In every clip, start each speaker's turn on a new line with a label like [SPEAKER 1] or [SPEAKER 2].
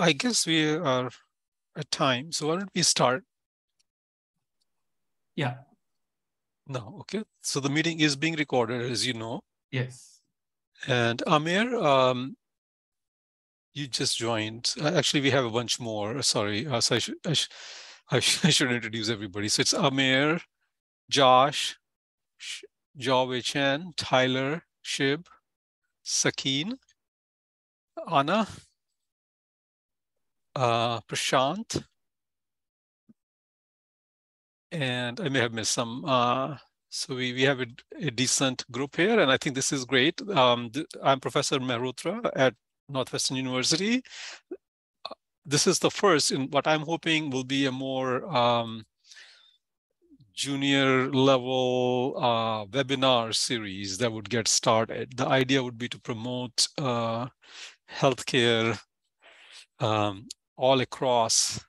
[SPEAKER 1] I guess we are at time. So why don't we start?
[SPEAKER 2] Yeah.
[SPEAKER 1] No, okay. So the meeting is being recorded, as you know.
[SPEAKER 2] Yes.
[SPEAKER 1] And Amir, um, you just joined. Uh, actually, we have a bunch more. Sorry, uh, so I should, I, should, I, I should introduce everybody. So it's Amir, Josh, Jawe Chen, Tyler, Shib, Sakeen, Anna, uh, Prashant, and I may have missed some. Uh, so we, we have a, a, decent group here, and I think this is great. Um, I'm Professor Mehrotra at Northwestern University. This is the first in what I'm hoping will be a more um, junior level uh, webinar series that would get started. The idea would be to promote uh, healthcare um, all across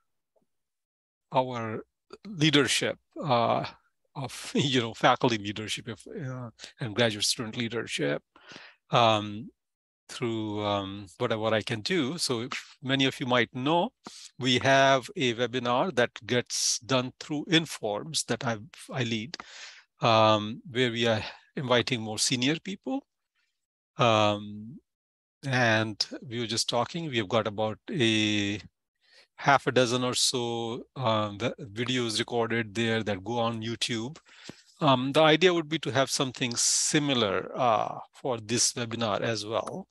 [SPEAKER 1] our leadership uh, of you know faculty leadership if, uh, and graduate student leadership um, through um, whatever I can do. So many of you might know, we have a webinar that gets done through Informs that i I lead, um, where we are inviting more senior people. Um, and we were just talking, we have got about a half a dozen or so um, videos recorded there that go on YouTube. Um, the idea would be to have something similar uh, for this webinar as well,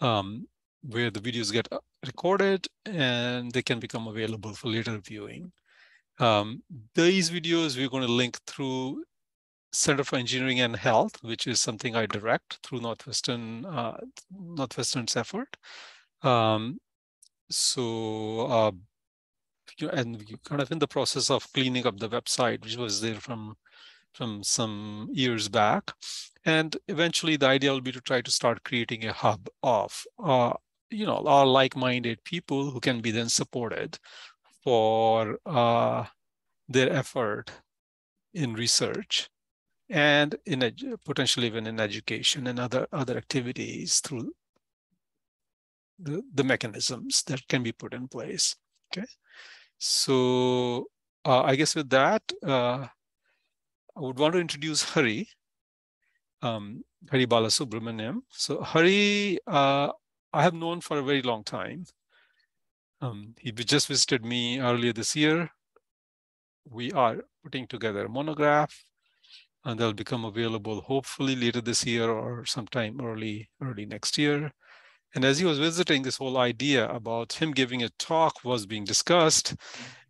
[SPEAKER 1] um, where the videos get uh, recorded and they can become available for later viewing. Um, these videos we're going to link through Center for Engineering and Health, which is something I direct through Northwestern uh, Northwestern's effort. Um, so, uh, and you kind of in the process of cleaning up the website, which was there from from some years back. And eventually the idea will be to try to start creating a hub of, uh, you know, all like-minded people who can be then supported for uh, their effort in research and in potentially even in education and other other activities through the, the mechanisms that can be put in place. Okay, so uh, I guess with that, uh, I would want to introduce Hari, um, Hari Balasubramanian. So Hari, uh, I have known for a very long time. Um, he just visited me earlier this year. We are putting together a monograph and they'll become available hopefully later this year or sometime early early next year. And as he was visiting, this whole idea about him giving a talk was being discussed.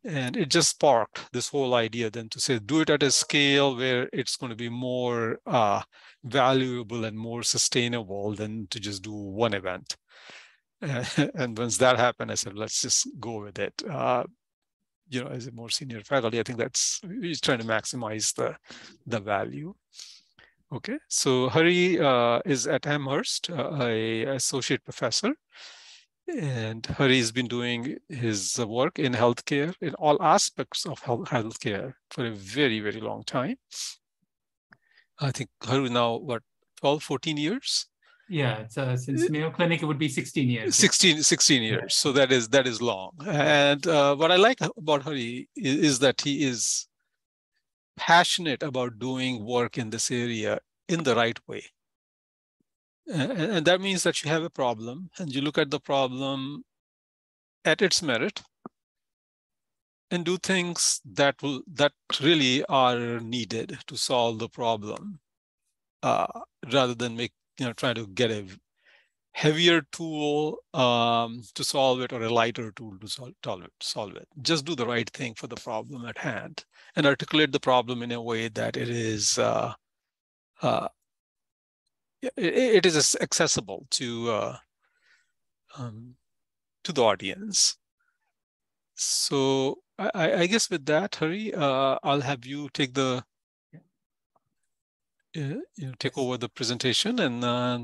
[SPEAKER 1] And it just sparked this whole idea then to say, do it at a scale where it's going to be more uh, valuable and more sustainable than to just do one event. and once that happened, I said, let's just go with it. Uh, you know, as a more senior faculty, I think that's he's trying to maximize the the value. Okay, so Hari uh, is at Amherst, uh, a associate professor, and Hari has been doing his work in healthcare, in all aspects of health healthcare for a very, very long time. I think Hari now, what, 12, 14 years?
[SPEAKER 2] Yeah, so since Mayo Clinic, it would be 16 years.
[SPEAKER 1] 16, 16 years. Yeah. So that is that is long. And uh, what I like about Hari is, is that he is passionate about doing work in this area in the right way. And that means that you have a problem and you look at the problem at its merit and do things that will that really are needed to solve the problem uh, rather than make you know trying to get a heavier tool um, to solve it or a lighter tool to solve, solve, it, solve it. Just do the right thing for the problem at hand and articulate the problem in a way that it is uh, uh, it, it is accessible to uh, um, to the audience. So I, I guess with that, Hari, uh, I'll have you take the uh, you know take over the presentation and uh,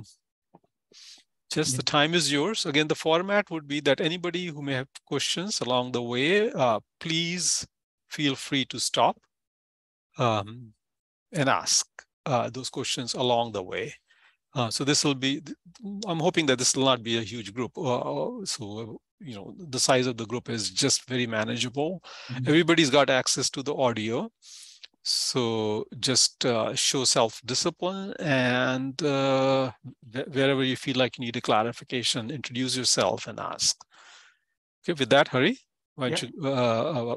[SPEAKER 1] just yeah. the time is yours. Again, the format would be that anybody who may have questions along the way, uh, please feel free to stop um, and ask uh, those questions along the way. Uh, so this will be, I'm hoping that this will not be a huge group. Uh, so you know the size of the group is just very manageable.
[SPEAKER 2] Mhm.
[SPEAKER 1] Everybody's got access to the audio, so just uh, show self discipline and uh, wherever you feel like you need a clarification, introduce yourself and ask. Okay, with that, Hari, why don't you uh, uh,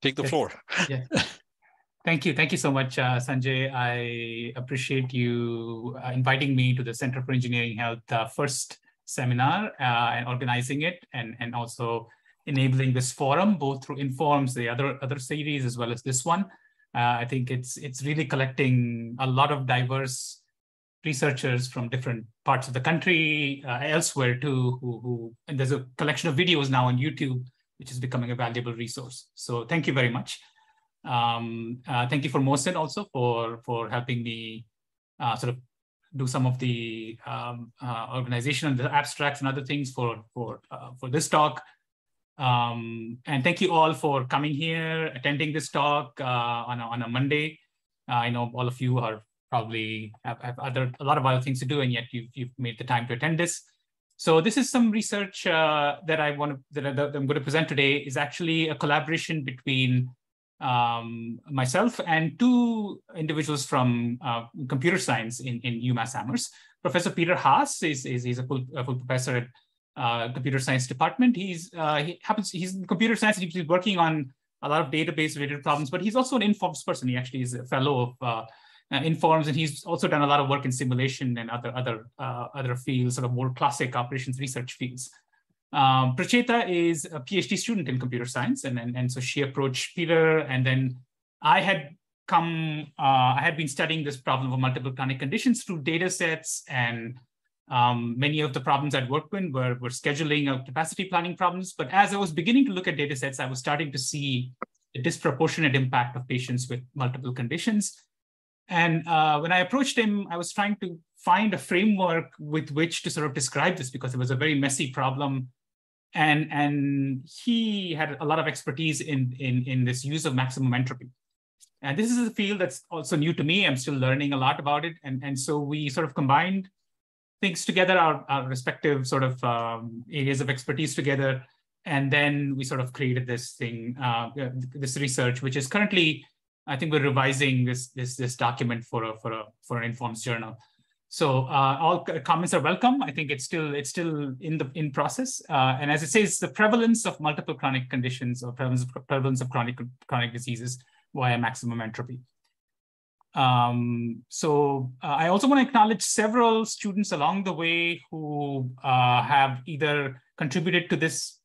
[SPEAKER 1] take the
[SPEAKER 2] Yes.
[SPEAKER 1] floor?
[SPEAKER 2] Thank you. Thank you so much, uh, Sanjay. I appreciate you uh, inviting me to the Center for Engineering Health uh, first seminar uh, and organizing it and, and also enabling this forum, both through Informs, the other, other series, as well as this one. Uh, I think it's, it's really collecting a lot of diverse researchers from different parts of the country, uh, elsewhere too, who, who, and there's a collection of videos now on YouTube, which is becoming a valuable resource. So thank you very much. Um, uh, thank you for Mohsen also for for helping me uh, sort of do some of the um, uh, organization and the abstracts and other things for for uh, for this talk. Um, and thank you all for coming here, attending this talk uh, on a, on a Monday. Uh, I know all of you are probably have, have other a lot of other things to do, and yet you've you've made the time to attend this. So this is some research uh, that I want to that, I, that I'm going to present today is actually a collaboration between um, myself and two individuals from uh, computer science in, in UMass Amherst. Professor Peter Haas is, is he's a full, a full professor at uh, computer science department. He's uh, he happens he's in computer science. He's working on a lot of database related problems, but he's also an informs person. He actually is a fellow of uh, informs, and he's also done a lot of work in simulation and other other other fields, sort of more classic operations research fields. Um, Pracheta is a PhD student in computer science, and, and, and so she approached Peter, and then I had come, uh, I had been studying this problem of multiple chronic conditions through data sets, and um, many of the problems I'd worked with were, were scheduling of capacity planning problems. But as I was beginning to look at data sets, I was starting to see the disproportionate impact of patients with multiple conditions. And uh, when I approached him, I was trying to find a framework with which to sort of describe this because it was a very messy problem and and he had a lot of expertise in in in this use of maximum entropy and this is a field that's also new to me i'm still learning a lot about it and and so we sort of combined things together our, our respective sort of um, areas of expertise together and then we sort of created this thing uh, this research which is currently i think we're revising this this this document for a for a for an informs journal so uh, all comments are welcome. I think it's still it's still in the in process. Uh, and as it says, the prevalence of multiple chronic conditions or prevalence of, prevalence of chronic chronic diseases via maximum entropy. Um, so uh, I also want to acknowledge several students along the way who uh, have either contributed to this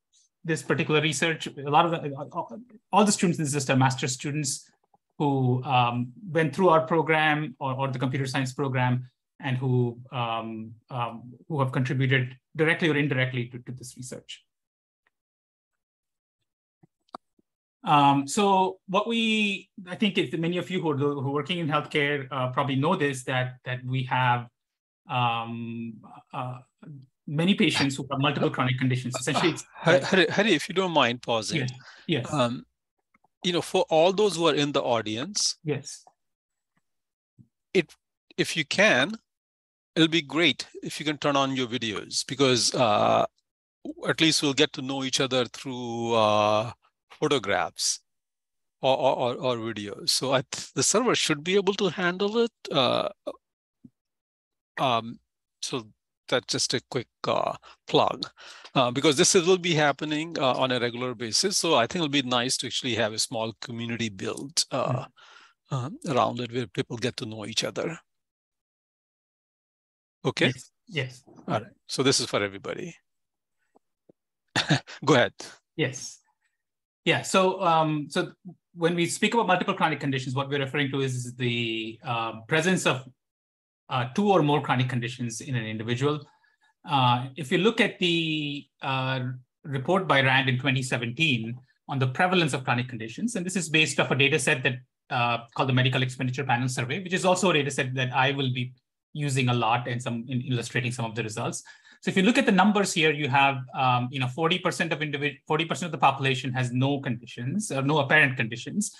[SPEAKER 2] this particular research. A lot of the, all the students in list are master students who um, went through our program or, or the computer science program and who um, um, who have contributed directly or indirectly to, to this research. Um, so what we, I think if many of you who are, who are working in healthcare uh, probably know this, that, that we have um, uh, many patients who have multiple chronic conditions. Essentially, it's,
[SPEAKER 1] Hari, Hari, if you don't mind pausing.
[SPEAKER 2] yes, yes,
[SPEAKER 1] Um, you know, for all those who are in the audience,
[SPEAKER 2] yes, It,
[SPEAKER 1] if you can, it'll be great if you can turn on your videos because uh, at least we'll get to know each other through uh, photographs or, or, or videos. So I the server should be able to handle it. Uh, um, so that's just a quick uh, plug uh, because this will be happening uh, on a regular basis. So I think it'll be nice to actually have a small community built uh, uh, around it where people get to know each other. Okay.
[SPEAKER 2] yes, yes.
[SPEAKER 1] All right. So this is for everybody. Go ahead.
[SPEAKER 2] Yes. Yeah. So, um, so when we speak about multiple chronic conditions, what we're referring to is the uh, presence of uh, two or more chronic conditions in an individual. Uh, if you look at the uh, report by RAND in 2017 on the prevalence of chronic conditions, and this is based off a data set that uh, called the Medical Expenditure Panel Survey, which is also a data set that I will be using a lot and some in illustrating some of the results. So if you look at the numbers here, you have um, you know 40% of individual 40% of the population has no conditions or no apparent conditions.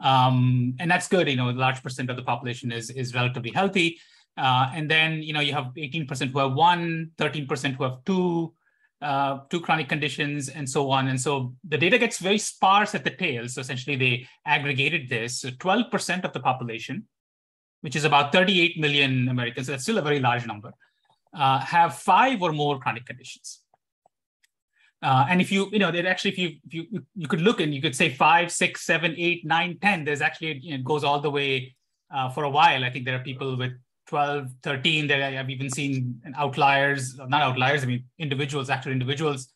[SPEAKER 2] Um, and that's good, you know, a large percent of the population is, is relatively healthy. Uh, and then, you know, you have 18% who have one, 13% who have two, uh, two chronic conditions, and so on. And so the data gets very sparse at the tail. So essentially, they aggregated this. So 12% of the population, which is about 38 million Americans, so that's still a very large number, uh, have five or more chronic conditions. Uh, and if you, you know, that actually, if you, if you, you could look and you could say five, six, seven, eight, nine, ten. There's actually, you know, it goes all the way uh, for a while. I think there are people with 12, 13 that I have even seen outliers, not outliers, I mean, individuals, actual individuals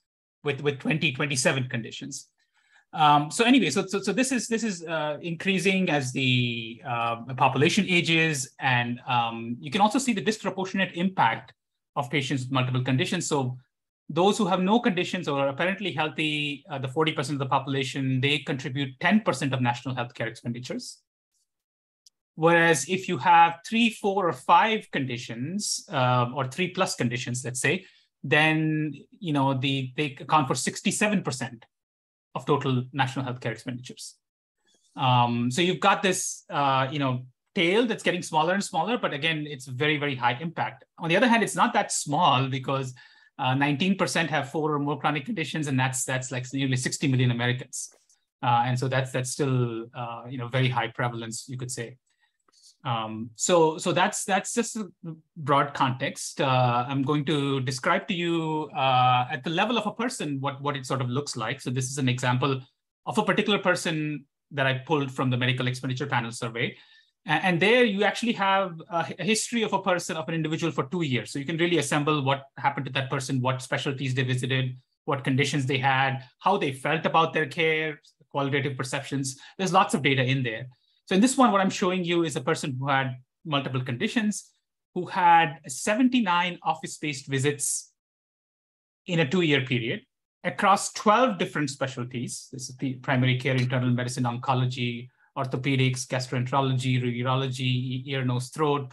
[SPEAKER 2] with, with 20, 27 conditions. Um, so anyway, so, so, so this is this is uh, increasing as the uh, population ages, and um, you can also see the disproportionate impact of patients with multiple conditions. So those who have no conditions or are apparently healthy, uh, the 40% of the population, they contribute 10% of national healthcare expenditures. Whereas if you have three, four, or five conditions, uh, or three plus conditions, let's say, then you know the they account for 67% of total national healthcare expenditures. Um, so you've got this, uh, you know, tail that's getting smaller and smaller, but again, it's very, very high impact. On the other hand, it's not that small because 19% uh, have four or more chronic conditions, and that's that's like nearly 60 million Americans. Uh, and so that's that's still uh, you know very high prevalence, you could say. Um, so, so that's that's just a broad context. Uh, I'm going to describe to you uh, at the level of a person what what it sort of looks like. So, this is an example of a particular person that I pulled from the medical expenditure panel survey. And, there you actually have a, a history of a person, of an individual for two years. So you can really assemble what happened to that person, what specialties they visited, what conditions they had, how they felt about their care, qualitative perceptions. There's lots of data in there. So in this one, what I'm showing you is a person who had multiple conditions, who had 79 office-based visits in a two-year period across 12 different specialties. This is the primary care, internal medicine, oncology, orthopedics, gastroenterology, urology, ear, nose, throat,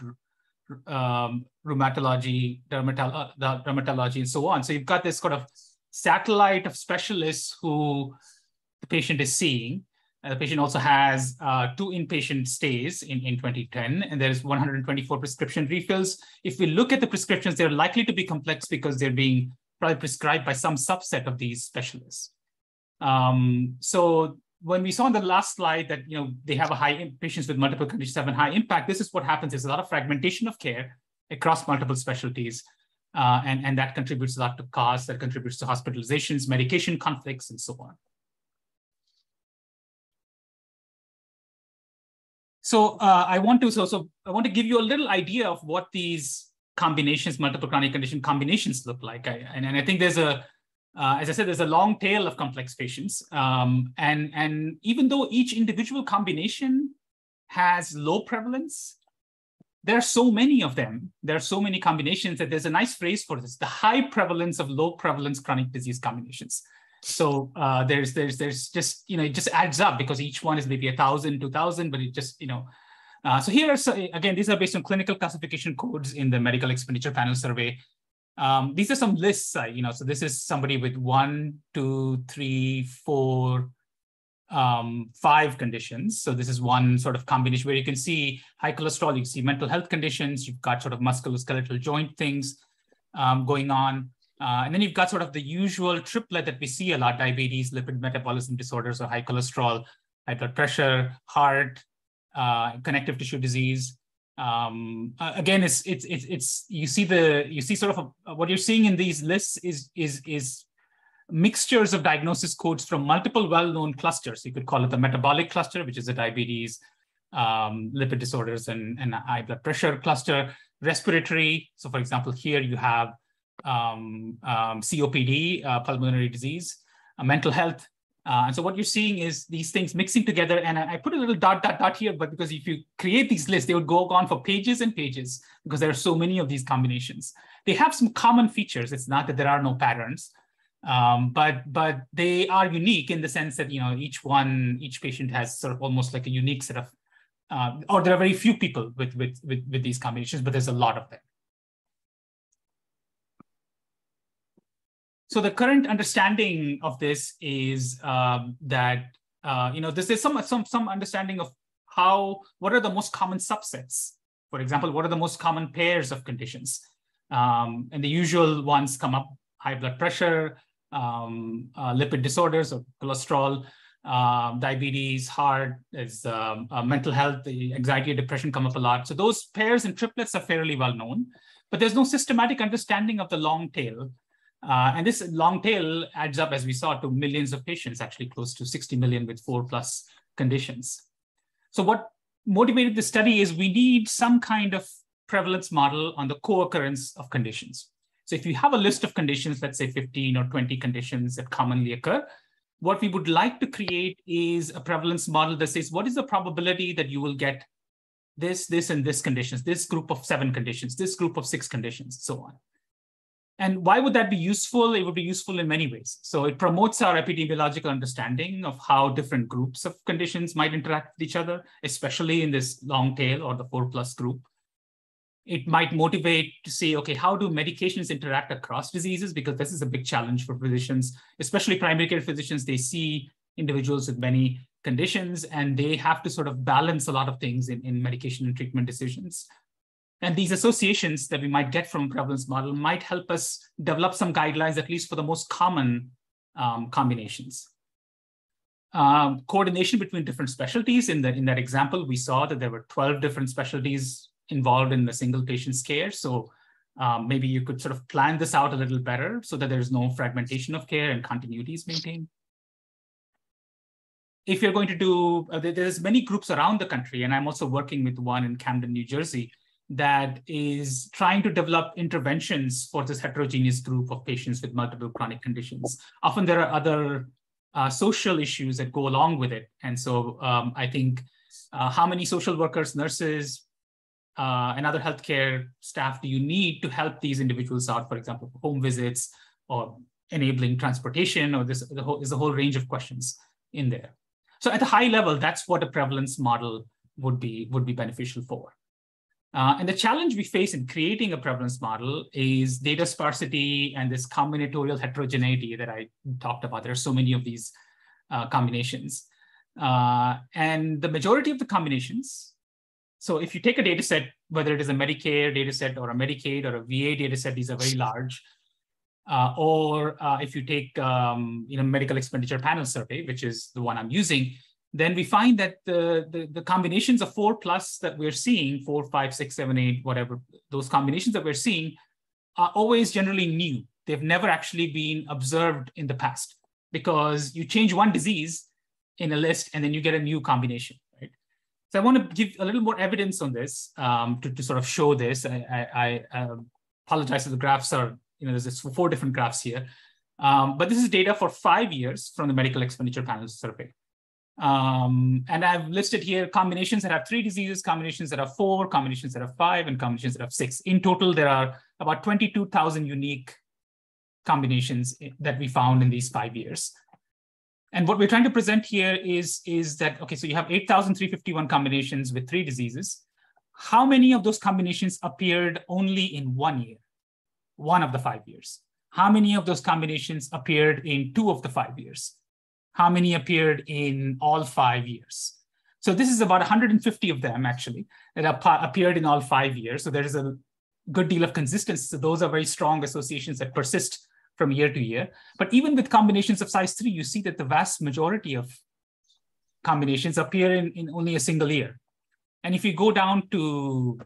[SPEAKER 2] um, rheumatology, dermato uh, dermatology, and so on. So you've got this sort of satellite of specialists who the patient is seeing. The patient also has uh, two inpatient stays in, in 2010, and there's 124 prescription refills. If we look at the prescriptions, they're likely to be complex because they're being probably prescribed by some subset of these specialists. Um, so when we saw on the last slide that you know they have a high patients with multiple conditions have a high impact, this is what happens. There's a lot of fragmentation of care across multiple specialties. Uh, and, and that contributes a lot to cost, that contributes to hospitalizations, medication conflicts, and so on. So uh, I want to so so I want to give you a little idea of what these combinations, multiple chronic condition combinations look like. I, and, and I think there's a uh, as I said, there's a long tail of complex patients. Um, and, and even though each individual combination has low prevalence, there are so many of them. There are so many combinations that there's a nice phrase for this, the high prevalence of low prevalence chronic disease combinations. So uh, there's there's there's just you know it just adds up because each one is maybe a thousand, two thousand, but it just you know. Uh, so here, again, these are based on clinical classification codes in the medical expenditure panel survey. Um, these are some lists, uh, you know. So this is somebody with one, two, three, four, um, five conditions. So this is one sort of combination where you can see high cholesterol, you see mental health conditions, you've got sort of musculoskeletal joint things um, going on. Uh, and then you've got sort of the usual triplet that we see a lot, diabetes, lipid metabolism disorders, or high cholesterol, high blood pressure, heart, uh, connective tissue disease. Um, again, it's, it's, it's, it's, you see the, you see sort of a, what you're seeing in these lists is, is, is mixtures of diagnosis codes from multiple well-known clusters. You could call it the metabolic cluster, which is the diabetes, um, lipid disorders, and, and high blood pressure cluster, respiratory. So for example, here you have um, um, COPD, uh, pulmonary disease, uh, mental health. Uh, and so what you're seeing is these things mixing together. And I, I, put a little dot, dot, dot here, but because if you create these lists, they would go on for pages and pages because there are so many of these combinations. They have some common features. It's not that there are no patterns, um, but but they are unique in the sense that you know each one, each patient has sort of almost like a unique set of, uh, or there are very few people with with with, with these combinations, but there's a lot of them. So the current understanding of this is um, that uh, you know this is some some some understanding of how what are the most common subsets. For example, what are the most common pairs of conditions? Um, and the usual ones come up high blood pressure, um, uh, lipid disorders or cholesterol, uh, diabetes, heart, is um, uh, mental health, the anxiety, depression come up a lot. So those pairs and triplets are fairly well known, but there's no systematic understanding of the long tail. Uh, and this long tail adds up, as we saw, to millions of patients, actually close to 60 million with four plus conditions. So what motivated the study is we need some kind of prevalence model on the co-occurrence of conditions. So if you have a list of conditions, let's say 15 or 20 conditions that commonly occur, what we would like to create is a prevalence model that says, what is the probability that you will get this, this, and this conditions, this group of seven conditions, this group of six conditions, so on. And why would that be useful? It would be useful in many ways. So it promotes our epidemiological understanding of how different groups of conditions might interact with each other, especially in this long tail or the four plus group it might motivate to see, okay, how do medications interact across diseases? Because this is a big challenge for physicians, especially primary care physicians. They see individuals with many conditions and they have to sort of balance a lot of things in, in medication and treatment decisions. And these associations that we might get from prevalence model might help us develop some guidelines, at least for the most common um, combinations. Um, coordination between different specialties. In, the, in that example, we saw that there were 12 different specialties involved in the single patient's care. So um, maybe you could sort of plan this out a little better so that there's no fragmentation of care and continuity is maintained. If you're going to do, uh, there's many groups around the country, and I'm also working with one in Camden, New Jersey, that is trying to develop interventions for this heterogeneous group of patients with multiple chronic conditions. Often there are other uh, social issues that go along with it. And so um, I think uh, how many social workers, nurses, uh, and other healthcare staff do you need to help these individuals out, for example, home visits or enabling transportation, or this the whole, is a whole range of questions in there. So at the high level, that's what a prevalence model would be, would be beneficial for. Uh, and the challenge we face in creating a prevalence model is data sparsity and this combinatorial heterogeneity that I talked about. There are so many of these uh, combinations. Uh, and the majority of the combinations so if you take a data set, whether it is a Medicare data set or a Medicaid or a VA data set, these are very large. Uh, or uh, if you take um, you know medical expenditure panel survey, which is the one I'm using, then we find that the, the, the combinations of four plus that we're seeing, four, five, six, seven, eight, whatever, those combinations that we're seeing are always generally new. They've never actually been observed in the past because you change one disease in a list and then you get a new combination. Right? So I want to give a little more evidence on this um, to, to sort of show this. I, I, I um, apologize if the graphs are, you know, there's four different graphs here. Um, but this is data for five years from the medical expenditure panel survey. Um, and I've listed here combinations that have three diseases, combinations that have four, combinations that have five, and combinations that have six. In total, there are about 22,000 unique combinations that we found in these five years. And what we're trying to present here is, is that, okay, so you have 8,351 combinations with three diseases. How many of those combinations appeared only in one year, one of the five years? How many of those combinations appeared in two of the five years? How many appeared in all five years? So this is about 150 of them actually that appeared in all five years. So there is a good deal of consistency. So those are very strong associations that persist from year to year. But even with combinations of size three, you see that the vast majority of combinations appear in, in only a single year. And if you go down to,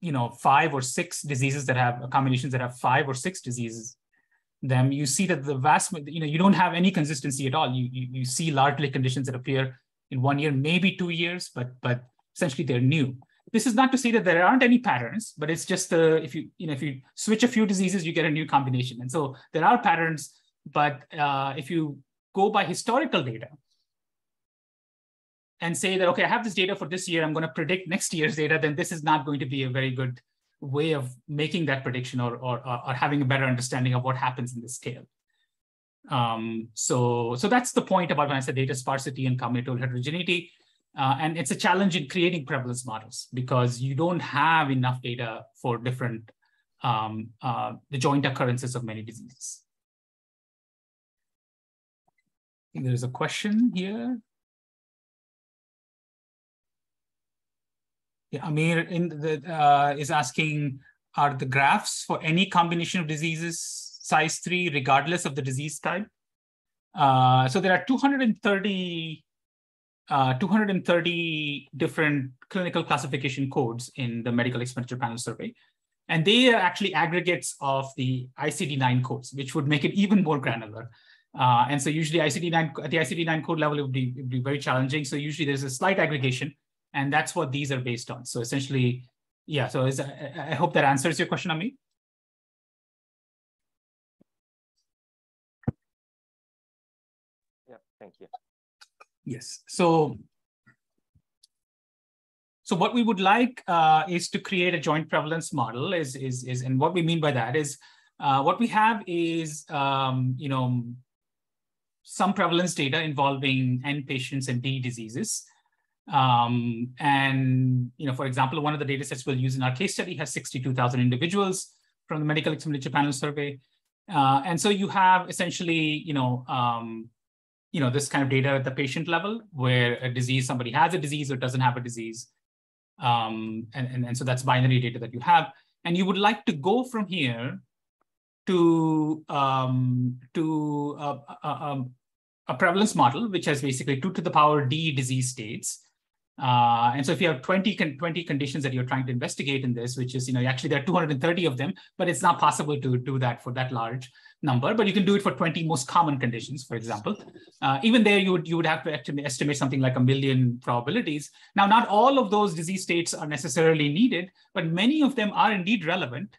[SPEAKER 2] you know, five or six diseases that have combinations that have five or six diseases, then you see that the vast, you know, you don't have any consistency at all. You, you, you see largely conditions that appear in one year, maybe two years, but, but essentially they're new this is not to say that there aren't any patterns, but it's just uh, if you you know if you switch a few diseases, you get a new combination. And so there are patterns, but uh, if you go by historical data and say that okay, I have this data for this year, I'm going to predict next year's data, then this is not going to be a very good way of making that prediction or or, or having a better understanding of what happens in this scale. Um, so so that's the point about when I said data sparsity and combinatorial heterogeneity. Uh, and it's a challenge in creating prevalence models because you don't have enough data for different, um, uh, the joint occurrences of many diseases. there's a question here. Yeah, Amir in the, uh, is asking, are the graphs for any combination of diseases size three regardless of the disease type. Uh, so there are 230, uh, 230 different clinical classification codes in the medical expenditure panel survey. And they are actually aggregates of the ICD-9 codes, which would make it even more granular. Uh, and so usually ICD-9 at the ICD-9 code level, it would, be, it would be very challenging. So usually there's a slight aggregation, and that's what these are based on. So essentially, yeah. So is, I hope that answers your question, Ami.
[SPEAKER 3] Yeah. Thank you.
[SPEAKER 2] Yes. So so what we would like uh, is to create a joint prevalence model is, is, is and what we mean by that is uh, what we have is, um, you know, some prevalence data involving N patients and D diseases. Um, and, you know, for example, one of the data sets we'll use in our case study has 62,000 individuals from the medical expenditure panel survey. Uh, and so you have essentially, you know, um, you know, this kind of data at the patient level where a disease, somebody has a disease or doesn't have a disease. Um, and, and, and so that's binary data that you have. And you would like to go from here to, um, to a, a, a, prevalence model, which has basically two to the power D disease states. Uh, and so if you have 20, 20 conditions that you're trying to investigate in this, which is, you know, actually there are 230 of them, but it's not possible to do that for that large number, but you can do it for 20 most common conditions, for example. Uh, even there, you would, you would have to estimate something like a million probabilities. Now, not all of those disease states are necessarily needed, but many of them are indeed relevant.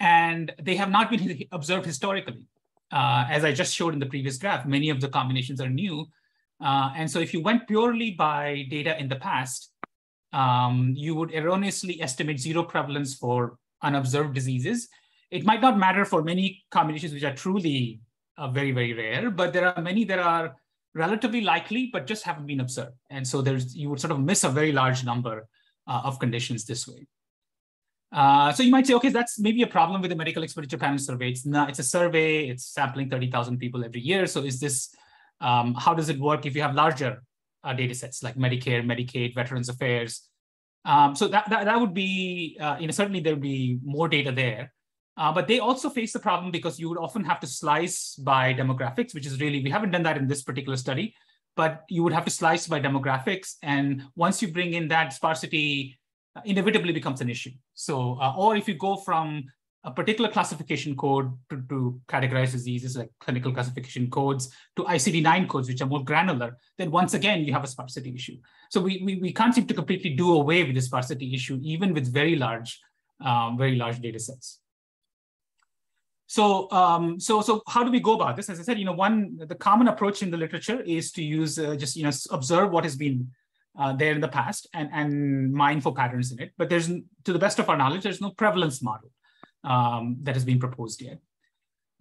[SPEAKER 2] And they have not been observed historically. Uh, as I just showed in the previous graph, many of the combinations are new. Uh, and so if you went purely by data in the past, um, you would erroneously estimate zero prevalence for unobserved diseases it might not matter for many combinations which are truly uh, very, very rare, but there are many that are relatively likely, but just haven't been observed. And so there's you would sort of miss a very large number uh, of conditions this way. Uh, so you might say, okay, that's maybe a problem with the medical expenditure panel survey. It's not, it's a survey, it's sampling 30,000 people every year. So is this, um, how does it work if you have larger uh, data sets like Medicare, Medicaid, Veterans Affairs? Um, so that, that, that would be, uh, you know, certainly there would be more data there. Uh, but they also face the problem because you would often have to slice by demographics, which is really, we haven't done that in this particular study, but you would have to slice by demographics. And once you bring in that sparsity, uh, inevitably becomes an issue. So, uh, or if you go from a particular classification code to, to categorize diseases like clinical classification codes to ICD-9 codes, which are more granular, then once again, you have a sparsity issue. So we, we, we can't seem to completely do away with the sparsity issue, even with very large, um, very large data sets. So, um, so, so how do we go about this? As I said, you know, one the common approach in the literature is to use uh, just you know observe what has been uh, there in the past and and mine for patterns in it. But there's, to the best of our knowledge, there's no prevalence model um, that has been proposed yet.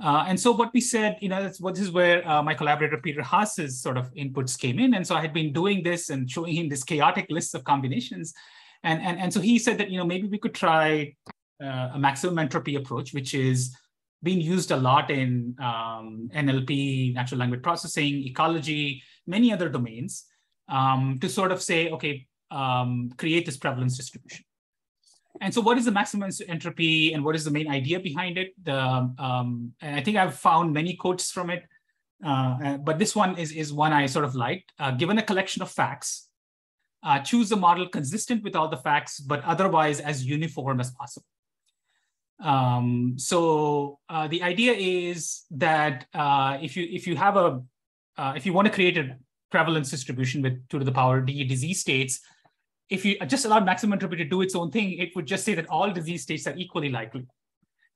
[SPEAKER 2] Uh, and so what we said, you know, that's what this is where uh, my collaborator Peter Haas's sort of inputs came in. And so I had been doing this and showing him this chaotic list of combinations. And, and, and so he said that, you know, maybe we could try uh, a maximum entropy approach, which is being used a lot in um, NLP, natural language processing, ecology, many other domains um, to sort of say, okay, um, create this prevalence distribution. And so what is the maximum entropy and what is the main idea behind it? The, um, and I think I've found many quotes from it, uh, uh, but this one is, is one I sort of liked. Uh, given a collection of facts, uh, choose a model consistent with all the facts, but otherwise as uniform as possible. Um, so uh, the idea is that uh, if you if you have a if you want to create a prevalence distribution with two to the power d disease states, if you just allow maximum entropy to do its own thing, it would just say that all disease states are equally likely,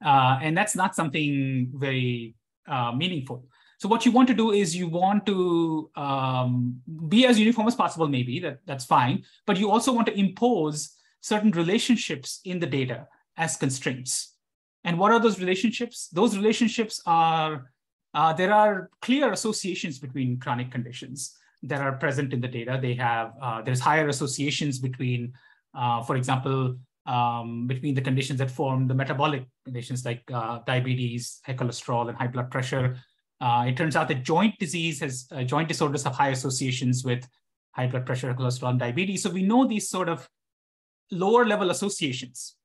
[SPEAKER 2] uh, and that's not something very uh, meaningful. So what you want to do is you want to um, be as uniform as possible, maybe that that's fine, but you also want to impose certain relationships in the data as constraints. And what are those relationships? Those relationships are, uh, there are clear associations between chronic conditions that are present in the data. They have, uh, there's higher associations between, uh, for example, um, between the conditions that form the metabolic conditions like uh, diabetes, high cholesterol, and high blood pressure. Uh, it turns out that joint disease has, uh, joint disorders have high associations with high blood pressure, cholesterol, and diabetes. So we know these sort of lower level associations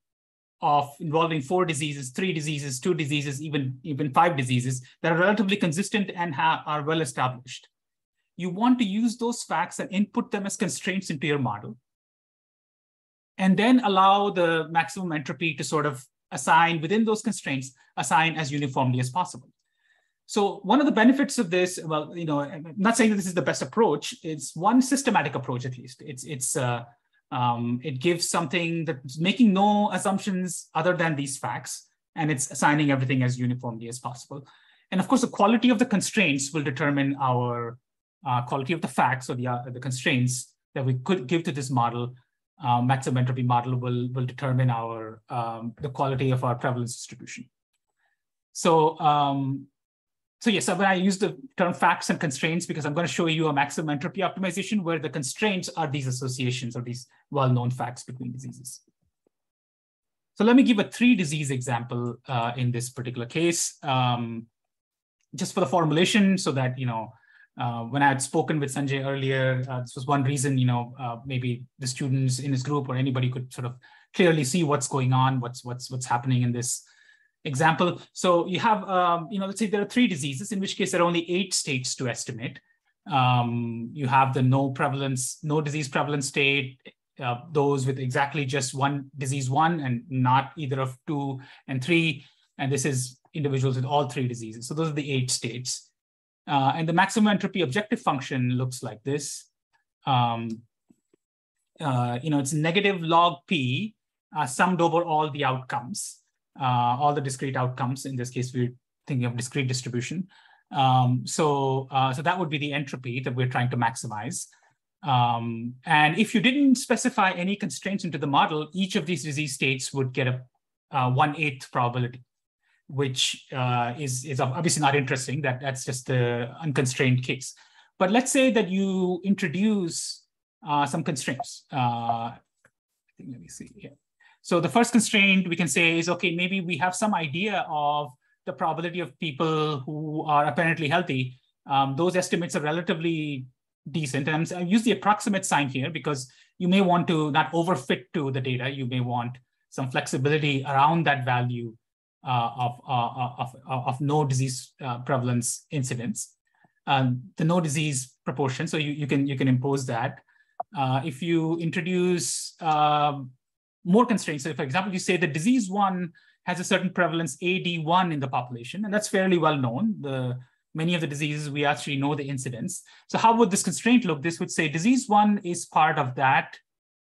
[SPEAKER 2] of involving four diseases, three diseases, two diseases, even, even five diseases that are relatively consistent and are well established. You want to use those facts and input them as constraints into your model. And then allow the maximum entropy to sort of assign within those constraints, assign as uniformly as possible. So one of the benefits of this, well, you know, I'm not saying that this is the best approach. It's one systematic approach, at least. It's it's uh, um, it gives something that's making no assumptions other than these facts, and it's assigning everything as uniformly as possible. And of course, the quality of the constraints will determine our uh, quality of the facts or the uh, the constraints that we could give to this model. Uh, maximum entropy model will will determine our um, the quality of our prevalence distribution. So um, so yes, when I use the term facts and constraints because I'm going to show you a maximum entropy optimization where the constraints are these associations or these well-known facts between diseases. So let me give a three disease example uh, in this particular case, um, just for the formulation so that, you know, uh, when I had spoken with Sanjay earlier, uh, this was one reason, you know, uh, maybe the students in his group or anybody could sort of clearly see what's going on, what's what's what's happening in this example. So you have, um, you know, let's say there are three diseases, in which case there are only eight states to estimate. Um, you have the no prevalence, no disease prevalence state, uh, those with exactly just one disease one and not either of two and three. And this is individuals with all three diseases. So those are the eight states. Uh, and the maximum entropy objective function looks like this. Um, uh, you know, it's negative log p uh, summed over all the outcomes uh, all the discrete outcomes. In this case, we're thinking of discrete distribution. Um, so, uh, so that would be the entropy that we're trying to maximize. Um, and if you didn't specify any constraints into the model, each of these disease states would get a uh, one-eighth probability, which uh, is, is obviously not interesting. That, that's just the unconstrained case. But let's say that you introduce uh, some constraints. Uh, think, let me see here. So the first constraint we can say is, okay, maybe we have some idea of the probability of people who are apparently healthy. Um, those estimates are relatively decent. And I use the approximate sign here because you may want to not overfit to the data. You may want some flexibility around that value of, uh, of, of no disease uh, prevalence incidence. Um, the no disease proportion, so you, you, can, you can impose that. Uh, if you introduce um, more constraints. So for example, you say the disease one has a certain prevalence AD1 in the population, and that's fairly well known. The many of the diseases we actually know the incidence. So how would this constraint look? This would say disease one is part of that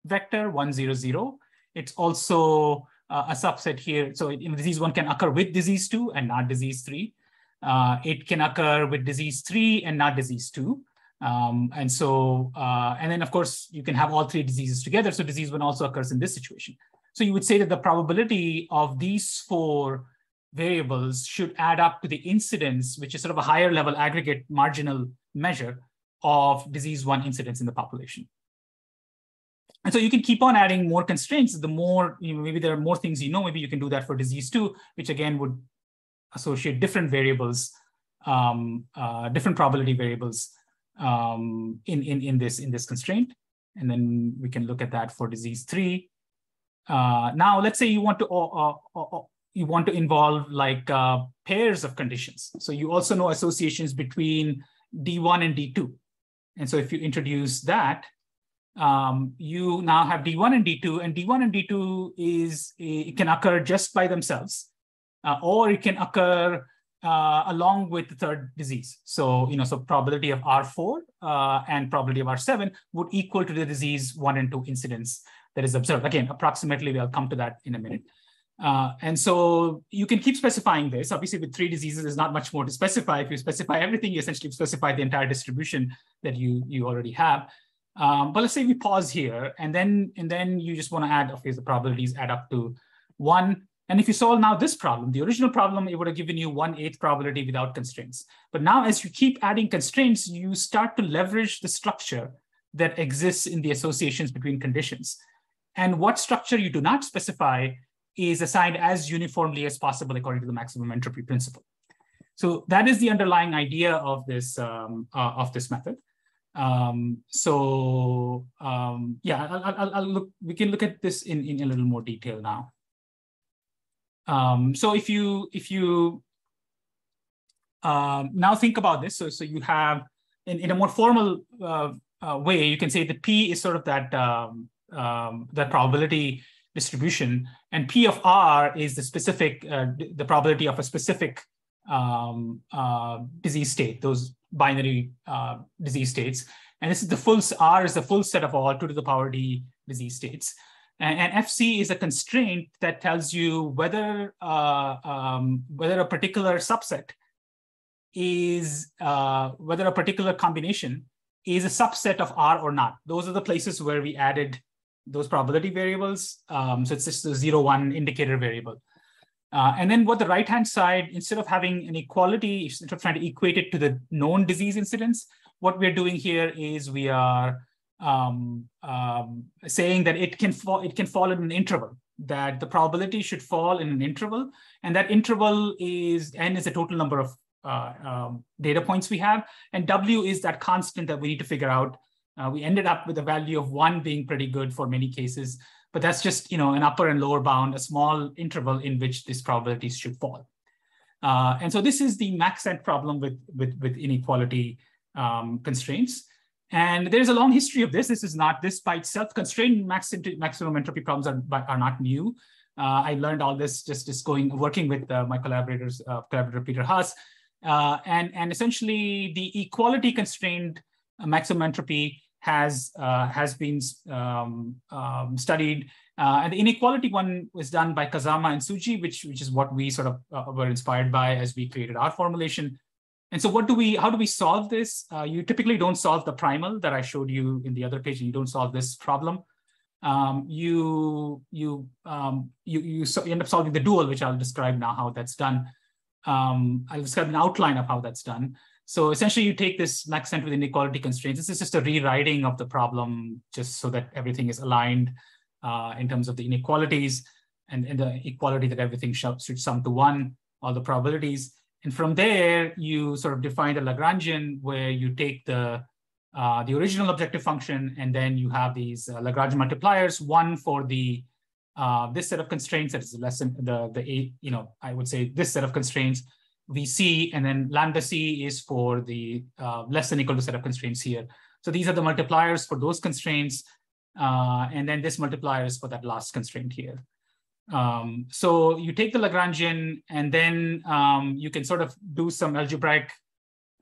[SPEAKER 2] vector 100. It's also uh, a subset here. So in disease one can occur with disease two and not disease three. Uh, it can occur with disease three and not disease two. Um, and so, uh, and then of course, you can have all three diseases together. So disease one also occurs in this situation. So you would say that the probability of these four variables should add up to the incidence, which is sort of a higher level aggregate marginal measure of disease one incidence in the population. And so you can keep on adding more constraints. The more, you know, maybe there are more things you know, maybe you can do that for disease two, which again would associate different variables, um, uh, different probability variables um, in, in, in, this, in this constraint. And then we can look at that for disease three. Uh, now, let's say you want to uh, uh, uh you want to involve like uh, pairs of conditions. So you also know associations between D1 and D2. And so if you introduce that, um, you now have D1 and D2, and D1 and D2 is it can occur just by themselves, uh, or it can occur uh, along with the third disease. So, you know, so probability of R4 uh, and probability of R7 would equal to the disease one and two incidence that is observed. Again, approximately, we'll come to that in a minute. Uh, and so you can keep specifying this. Obviously, with three diseases, there's not much more to specify. If you specify everything, you essentially specify the entire distribution that you, you already have. Um, but let's say we pause here, and then and then you just want to add, okay, the probabilities add up to one and if you solve now this problem, the original problem, it would have given you one eighth probability without constraints. But now as you keep adding constraints, you start to leverage the structure that exists in the associations between conditions. And what structure you do not specify is assigned as uniformly as possible according to the maximum entropy principle. So that is the underlying idea of this, um, uh, of this method. Um, so um, yeah, I'll, I'll, I'll, look, we can look at this in, in a little more detail now. Um, so if you if you um, now think about this, so so you have in, in a more formal uh, uh, way, you can say that P is sort of that um, um, that probability distribution, and P of R is the specific uh, the probability of a specific um, uh, disease state, those binary uh, disease states. And this is the full R is the full set of all two to the power D disease states. And, and FC is a constraint that tells you whether uh, um, whether a particular subset is uh, whether a particular combination is a subset of R or not. Those are the places where we added those probability variables. Um, so it's just a zero one indicator variable. Uh, and then what the right-hand side, instead of having an equality, instead of trying to equate it to the known disease incidence, what we're doing here is we are um, um, saying that it can fall, it can fall in an interval, that the probability should fall in an interval, and that interval is n is the total number of uh, um, data points we have, and w is that constant that we need to figure out. Uh, we ended up with a value of one being pretty good for many cases, but that's just you know an upper and lower bound, a small interval in which these probabilities should fall. Uh, and so this is the max maxent problem with, with, with inequality um, constraints. And there's a long history of this. This is not, this by itself, constrained max maximum entropy problems are, are not new. Uh, I learned all this just, just going, working with uh, my collaborators, uh, collaborator Peter Haas. Uh, and, and essentially the equality constrained maximum entropy has uh, has been um, um, studied. Uh, and the inequality one was done by Kazama and Tsujii, which which is what we sort of uh, were inspired by as we created our formulation. And so, what do we? How do we solve this? Uh, you typically don't solve the primal that I showed you in the other page, and you don't solve this problem. Um, you you um, you you, so you end up solving the dual, which I'll describe now how that's done. Um, I'll describe an outline of how that's done. So essentially you take this maxent with inequality constraints. This is just a rewriting of the problem just so that everything is aligned uh, in terms of the inequalities and, and the equality that everything should, sum to one, all the probabilities. And from there, you sort of define the Lagrangian where you take the uh, the original objective function, and then you have these uh, Lagrangian multipliers, one for the uh, this set of constraints that is less than the, the, you know, I would say this set of constraints, VC, and then lambda C is for the uh, less than equal to set of constraints here. So these are the multipliers for those constraints. Uh, and then this multiplier is for that last constraint here. Um, so you take the Lagrangian and then um, you can sort of do some algebraic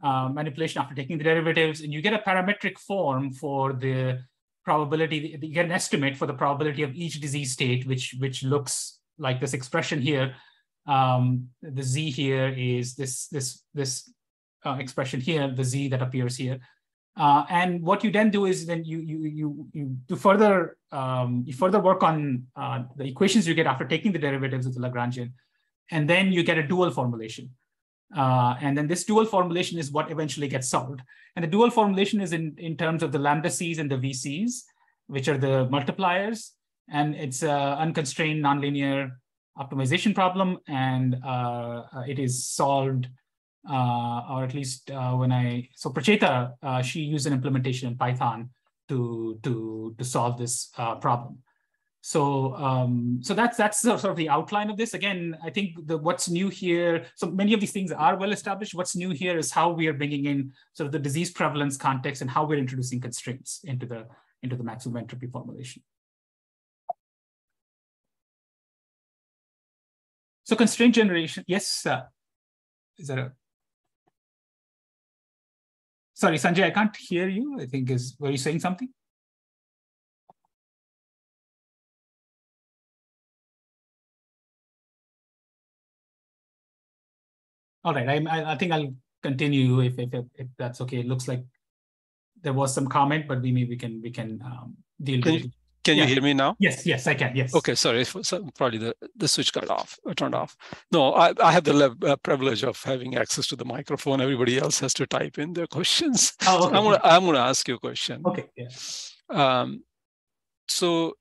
[SPEAKER 2] uh, manipulation after taking the derivatives and you get a parametric form for the probability, you get an estimate for the probability of each disease state, which, which looks like this expression here um, the z here is this this this uh, expression here, the z that appears here. Uh, and what you then do is then you you you you do further um, you further work on uh, the equations you get after taking the derivatives of the Lagrangian, and then you get a dual formulation. Uh, and then this dual formulation is what eventually gets solved. And the dual formulation is in, in terms of the lambda c's and the vc's, which are the multipliers. And it's uh, unconstrained nonlinear optimization problem and uh, uh, it is solved uh, or at least when I, so Pracheta, she used an implementation in Python to, to, to solve this problem. So, um, so that's that's sort of the outline of this. Again, I think the what's new here. So many of these things are well established. What's new here is how we are bringing in sort of the disease prevalence context and how we're introducing constraints into the into the maximum entropy formulation. So constraint generation, yes, uh, is that a, sorry, Sanjay, I can't hear you. I think is, were you saying something? All right, I, I think I'll continue if, if, if that's okay. It looks like there was some comment, but we maybe we can we can um, deal
[SPEAKER 1] can
[SPEAKER 2] with
[SPEAKER 1] it. Can yeah. you hear me now?
[SPEAKER 2] Yes, yes, I can. Yes.
[SPEAKER 1] Okay, sorry, probably the, the switch got off, or turned off. No, I, I have the uh, privilege of having access to the microphone. Everybody else has to type in their questions.
[SPEAKER 2] Oh, okay.
[SPEAKER 1] I'm gonna I'm gonna ask you a question.
[SPEAKER 2] Okay. Yeah.
[SPEAKER 1] Um, so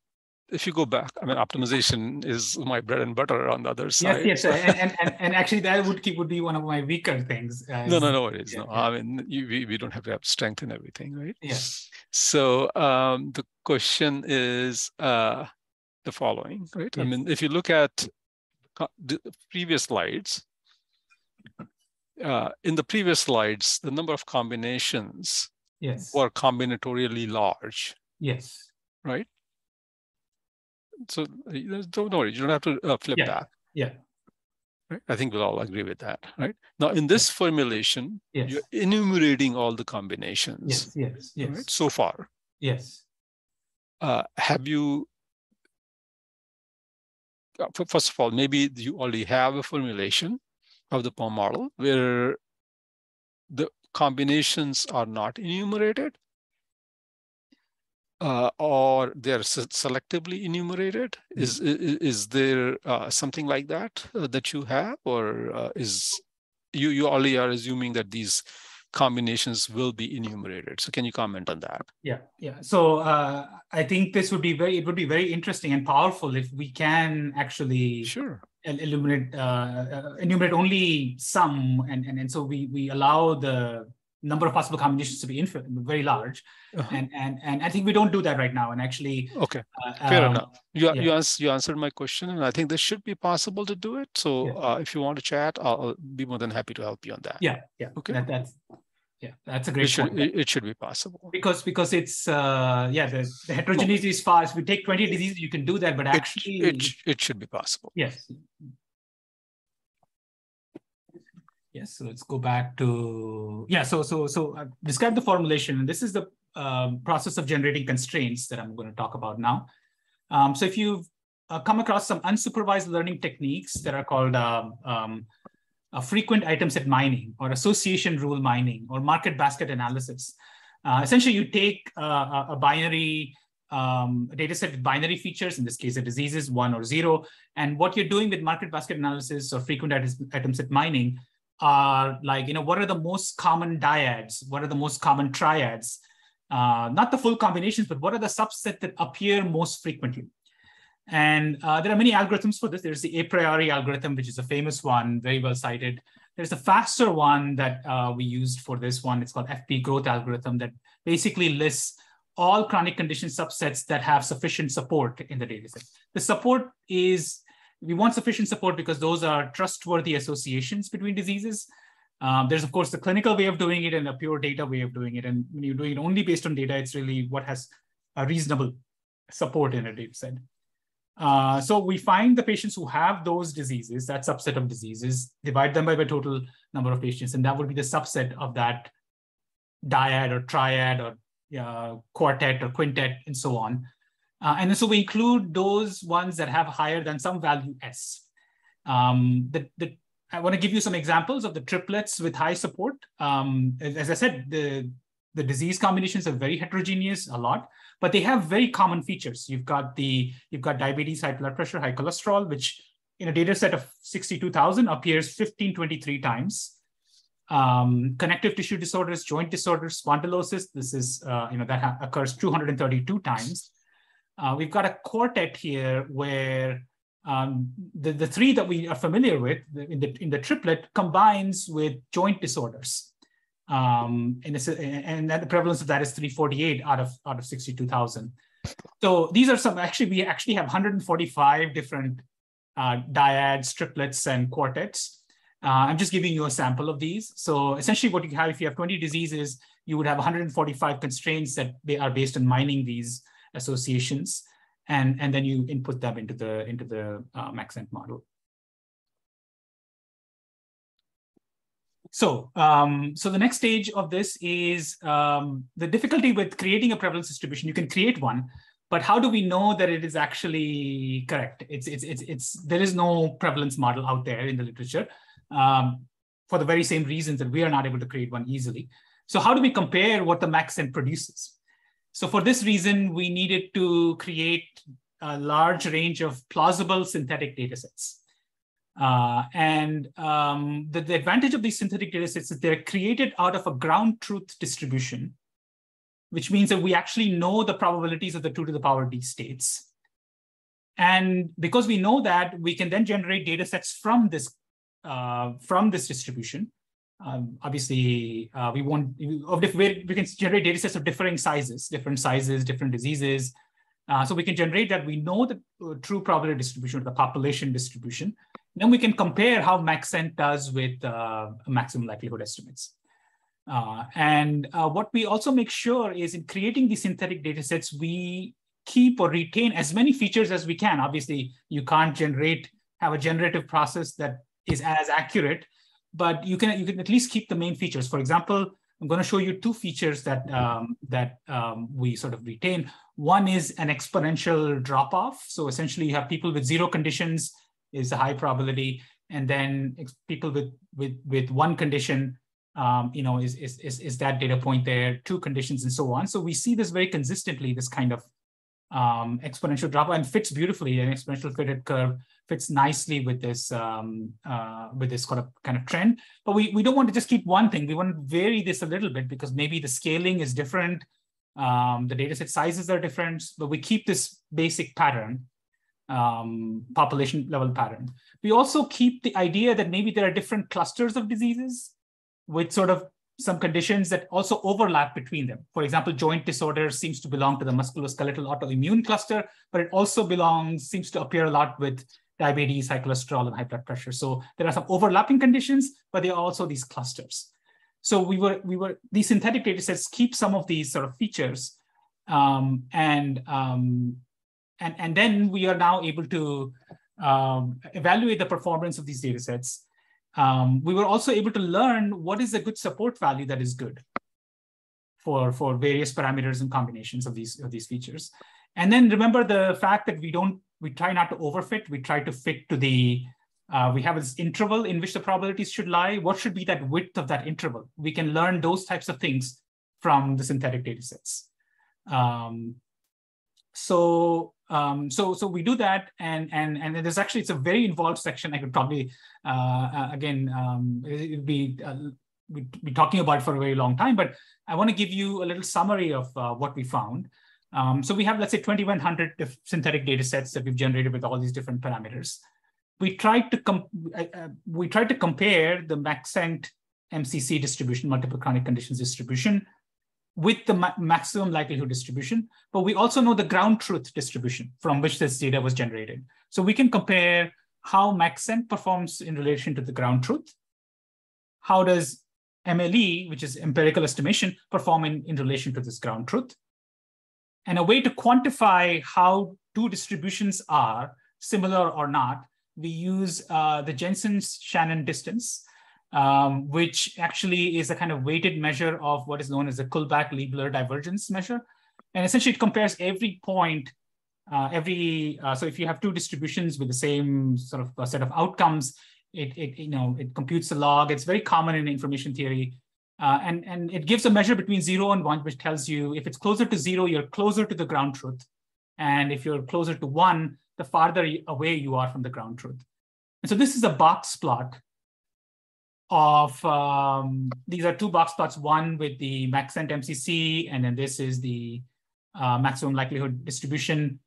[SPEAKER 1] if you go back, I mean, optimization is my bread and butter on the other side.
[SPEAKER 2] Yes, yes, and, and, and actually that would keep, would be one of my weaker things.
[SPEAKER 1] Uh, no, no, no, it is. Yeah, no, yeah. I mean, you, we, we don't have to have strength in everything, right?
[SPEAKER 2] Yes.
[SPEAKER 1] So um, the question is uh, the following, right? Yes. I mean, if you look at the previous slides, uh, in the previous slides, the number of combinations
[SPEAKER 2] yes.
[SPEAKER 1] were combinatorially large,
[SPEAKER 2] yes.
[SPEAKER 1] right? So don't worry, you don't have to uh, flip
[SPEAKER 2] Yeah.
[SPEAKER 1] that.
[SPEAKER 2] Yeah.
[SPEAKER 1] Right? I think we'll all agree with that, right? Now, in this formulation,
[SPEAKER 2] Yes.
[SPEAKER 1] you're enumerating all the combinations,
[SPEAKER 2] Yes. Yes. Yes.
[SPEAKER 1] right? So far,
[SPEAKER 2] Yes.
[SPEAKER 1] uh, have you? uh, First of all, maybe you already have a formulation of the POM model where the combinations are not enumerated, uh, or they're selectively enumerated. Is i- i- is there uh, something like that uh, that you have, or uh, is you you already are assuming that these combinations will be enumerated? So can you comment on that?
[SPEAKER 2] Yeah, yeah. So uh, I think this would be very, it would be very interesting and powerful if we can actually
[SPEAKER 1] Sure.
[SPEAKER 2] illuminate, uh, enumerate only some, and, and and so we we allow the number of possible combinations to be infinite, very large,
[SPEAKER 1] Uh-huh.
[SPEAKER 2] and and and I think we don't do that right now. And actually,
[SPEAKER 1] Okay.
[SPEAKER 2] uh,
[SPEAKER 1] Fair
[SPEAKER 2] um,
[SPEAKER 1] enough. You,
[SPEAKER 2] yeah.
[SPEAKER 1] you, you answered my question, and I think this should be possible to do it. So
[SPEAKER 2] Yeah.
[SPEAKER 1] uh, if you want to chat, I'll, be more than happy to help you on that.
[SPEAKER 2] Yeah, yeah.
[SPEAKER 1] Okay.
[SPEAKER 2] That, that's yeah, that's a
[SPEAKER 1] it
[SPEAKER 2] great
[SPEAKER 1] should,
[SPEAKER 2] point.
[SPEAKER 1] it, it should be possible.
[SPEAKER 2] because because it's uh yeah the, the heterogeneity is far. If we take 20 diseases, you can do that, but actually
[SPEAKER 1] it, sh- it should be possible.
[SPEAKER 2] Yes. Yes, so let's go back to, yeah, so, so, so uh, describe the formulation. And this is the um, process of generating constraints that I'm going to talk about now. Um, so if you've uh, come across some unsupervised learning techniques that are called um, um, uh, frequent item set mining or association rule mining or market basket analysis, uh, essentially you take uh, a, a binary um, data set with binary features, in this case, a disease is one or zero, and what you're doing with market basket analysis or frequent item set mining are like, you know, what are the most common dyads? What are the most common triads? Uh, not the full combinations, but what are the subsets that appear most frequently? And uh, there are many algorithms for this. There's the Apriori algorithm, which is a famous one, very well cited. There's a faster one that uh, we used for this one. It's called FP growth algorithm that basically lists all chronic condition subsets that have sufficient support in the dataset. The support is we want sufficient support because those are trustworthy associations between diseases. Um, there's of course the clinical way of doing it and a pure data way of doing it. And when you're doing it only based on data, it's really what has a reasonable support in a data set. Uh, so we find the patients who have those diseases, that subset of diseases, divide them by the total number of patients, and that would be the subset of that dyad or triad or uh, quartet or quintet and so on. Uh, and so we include those ones that have higher than some value S. Um, the, the, I want to give you some examples of the triplets with high support. Um, as, I said, the, the disease combinations are very heterogeneous a lot, but they have very common features. You've got the you've got diabetes, high blood pressure, high cholesterol, which in a data set of 62,000 appears 1523 times. Um, connective tissue disorders, joint disorders, spondylosis, this is, uh, you know, that occurs 232 times. Uh, we've got a quartet here where um, the, the three that we are familiar with in the, in the triplet combines with joint disorders. Um, and, and the prevalence of that is 348 out of, out of 62,000. So these are some, actually, we actually have 145 different uh, dyads, triplets, and quartets. Uh, I'm just giving you a sample of these. So essentially what you have, if you have 20 diseases, you would have 145 constraints that they are based on mining these associations, and, and then you input them into the, into the Maxent model. So, um, so the next stage of this is um, the difficulty with creating a prevalence distribution. You can create one, but how do we know that it is actually correct? It's, it's, it's, it's there is no prevalence model out there in the literature um, for the very same reasons that we are not able to create one easily. So how do we compare what the Maxent produces? So for this reason, we needed to create a large range of plausible synthetic data sets. Uh, and um, the, the advantage of these synthetic data sets is they're created out of a ground truth distribution, which means that we actually know the probabilities of the two to the power d states. And because we know that, we can then generate data sets from this, uh, from this distribution. Um, obviously, uh, we want, of we can generate data sets of differing sizes, different sizes, different diseases. Uh, so we can generate that. We know the uh, true probability distribution, the population distribution Then we can compare how Maxent does with uh, maximum likelihood estimates. Uh, and uh, what we also make sure is in creating these synthetic data sets, we keep or retain as many features as we can. Obviously, you can't generate, have a generative process that is as accurate, but you can, you can at least keep the main features. For example, I'm going to show you two features that, um, that um, we sort of retain. One is an exponential drop off. So essentially you have people with zero conditions is a high probability. And then people with, with, with one condition um, you know, is, is, is, is that data point there, two conditions and so on. So we see this very consistently, this kind of um, exponential drop and fits beautifully. An exponential fitted curve fits nicely with this um, uh, with this kind of kind of trend. But we, we don't want to just keep one thing. We want to vary this a little bit because maybe the scaling is different. Um, the data set sizes are different, but we keep this basic pattern, um, population level pattern. We also keep the idea that maybe there are different clusters of diseases with sort of some conditions that also overlap between them. For example, joint disorder seems to belong to the musculoskeletal autoimmune cluster, but it also belongs, seems to appear a lot with diabetes, high cholesterol, and high blood pressure. So there are some overlapping conditions, but there are also these clusters. So we were, we were, these synthetic data sets keep some of these sort of features. Um, and, um, and, and then we are now able to um, evaluate the performance of these data sets um, we were also able to learn what is a good support value that is good for, for various parameters and combinations of these, of these features. And then remember the fact that we don't, we try not to overfit, we try to fit to the, uh, we have this interval in which the probabilities should lie. What should be that width of that interval? We can learn those types of things from the synthetic data sets. Um, so um, so so we do that, and and and there's actually it's a very involved section. I could probably uh, uh again um, it would be uh, we'd be talking about for a very long time, but I want to give you a little summary of uh, what we found. Um, so we have let's say 2,100 synthetic data sets that we've generated with all these different parameters. We tried to com- uh, we tried to compare the Maxent MCC distribution, multiple chronic conditions distribution, with the ma maximum likelihood distribution, but we also know the ground truth distribution from which this data was generated. So we can compare how Maxent performs in relation to the ground truth. How does MLE, which is empirical estimation, perform in, in relation to this ground truth? And a way to quantify how two distributions are similar or not, we use uh, the Jensen-Shannon distance, um, which actually is a kind of weighted measure of what is known as the Kullback-Leibler divergence measure. And essentially it compares every point, uh, every, uh, so if you have two distributions with the same sort of uh, set of outcomes, it, it, you know, it computes the log. It's very common in information theory. Uh, and, and it gives a measure between zero and one, which tells you if it's closer to zero, you're closer to the ground truth. And if you're closer to one, the farther away you are from the ground truth. And so this is a box plot of um, these are two box plots, one with the Maxent MCC, and then this is the uh, maximum likelihood distribution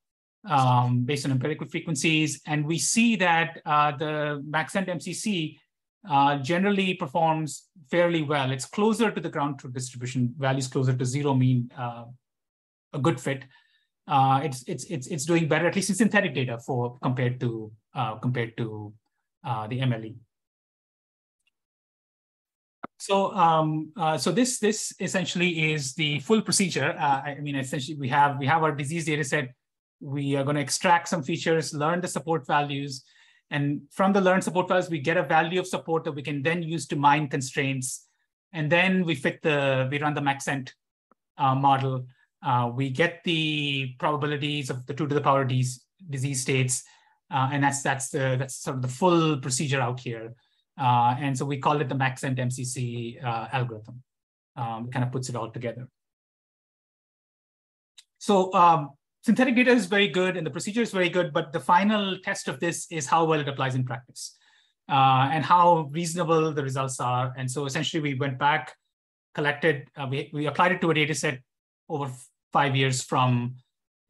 [SPEAKER 2] um, based on empirical frequencies. And we see that uh, the Maxent MCC uh, generally performs fairly well. It's closer to the ground truth distribution, values closer to zero mean uh, a good fit. Uh, it's, it's, it's, it's doing better, at least in synthetic data for compared to, uh, compared to the MLE. So, um, uh, so this this essentially is the full procedure. Uh, I mean, essentially, we have we have our disease data set. We are going to extract some features, learn the support values, and from the learned support files, we get a value of support that we can then use to mine constraints. And then we fit the we run the Maxent uh, model. Uh, we get the probabilities of the two to the power disease disease states, uh, and that's that's the that's sort of the full procedure out here. Uh, and so we call it the Maxent MCC uh, algorithm. Um, kind of puts it all together. So um, synthetic data is very good and the procedure is very good, but the final test of this is how well it applies in practice uh, and how reasonable the results are. And so essentially we went back, collected, uh, we, we applied it to a data set over five years from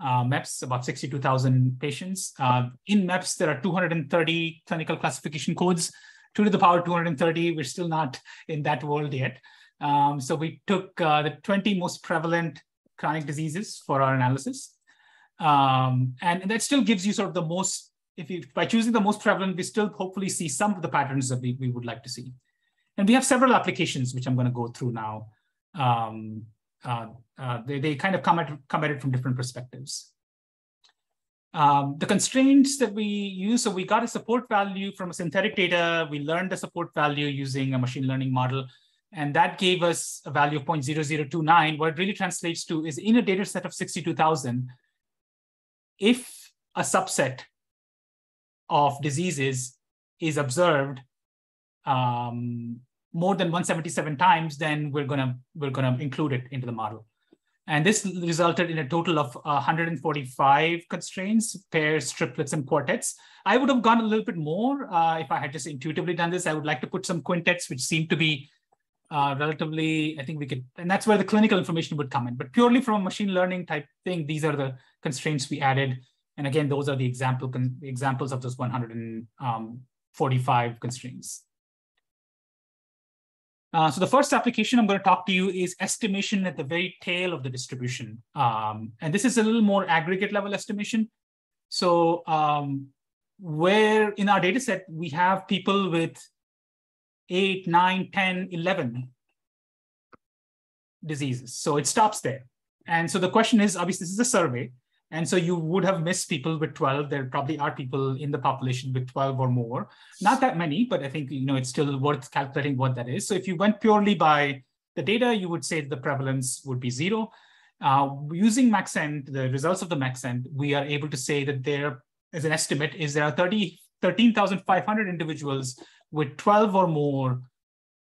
[SPEAKER 2] uh, MEPS, about 62,000 patients. Uh, in MEPS, there are 230 clinical classification codes 2 to the power 230. We're still not in that world yet. Um, so we took uh, the 20 most prevalent chronic diseases for our analysis. Um, and that still gives you sort of the most if you, by choosing the most prevalent, we still hopefully see some of the patterns that we, we would like to see. And we have several applications, which I'm going to go through now. Um, uh, uh, they, they kind of come at, come at it from different perspectives. Um, the constraints that we use, so we got a support value from a synthetic data. We learned the support value using a machine learning model. And that gave us a value of 0.0029. What it really translates to is in a data set of 62,000, if a subset of diseases is observed um, more than 177 times, then we're gonna we're gonna include it into the model. And this resulted in a total of 145 constraints, pairs, triplets, and quartets. I would have gone a little bit more uh, if I had just intuitively done this. I would like to put some quintets, which seem to be uh, relatively, I think we could, and that's where the clinical information would come in. But purely from a machine learning type thing, these are the constraints we added. And again, those are the example examples of those 145 um, constraints. Uh, so the first application I'm going to talk to you is estimation at the very tail of the distribution. Um, and this is a little more aggregate level estimation. So um, where in our data set, we have people with 8, 9, 10, 11 diseases. So it stops there. And so the question is, obviously, this is a survey. And so you would have missed people with 12. There probably are people in the population with 12 or more. Not that many, but I think you know it's still worth calculating what that is. So if you went purely by the data, you would say the prevalence would be zero. Uh, using Maxent, the results of the Maxent, we are able to say that there, as an estimate, is there are 30, 13,500 individuals with 12 or more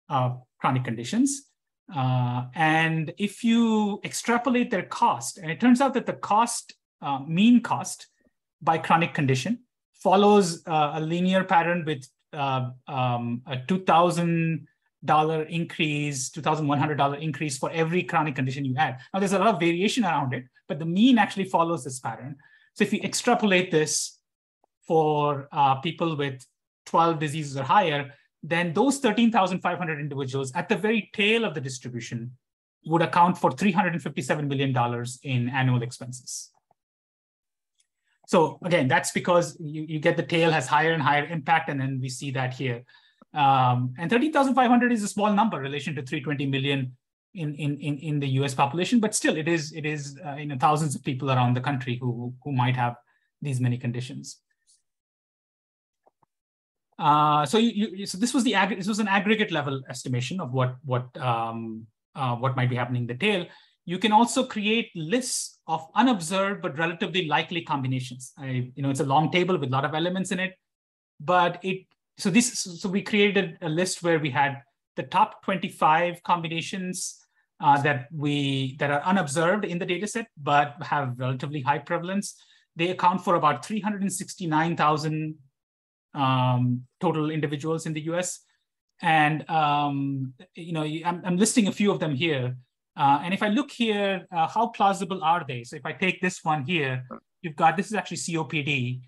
[SPEAKER 2] uh, chronic conditions. Uh, and if you extrapolate their cost, and it turns out that the cost uh, mean cost by chronic condition follows uh, a linear pattern with uh, um, a $2,000 increase, $2,100 increase for every chronic condition you add. Now, there's a lot of variation around it, but the mean actually follows this pattern. So if you extrapolate this for uh, people with 12 diseases or higher, then those 13,500 individuals at the very tail of the distribution would account for $357 million in annual expenses. So again, that's because you, you get the tail has higher and higher impact, and then we see that here. Um, and 13,500 is a small number in relation to 320 million in, in, in, in the US population, but still it is, it is uh, you know, thousands of people around the country who, who might have these many conditions. Uh, so you, you, so this was the this was an aggregate level estimation of what what um, uh, what might be happening in the tail. You can also create lists of unobserved but relatively likely combinations. I, you know, it's a long table with a lot of elements in it, but it, so this, so we created a list where we had the top 25 combinations uh, that we, that are unobserved in the data set, but have relatively high prevalence. They account for about 369,000 um, total individuals in the US. And, um, you know, I'm, I'm listing a few of them here. Uh, and if I look here, uh, how plausible are they? So if I take this one here, you've got, this is actually COPD.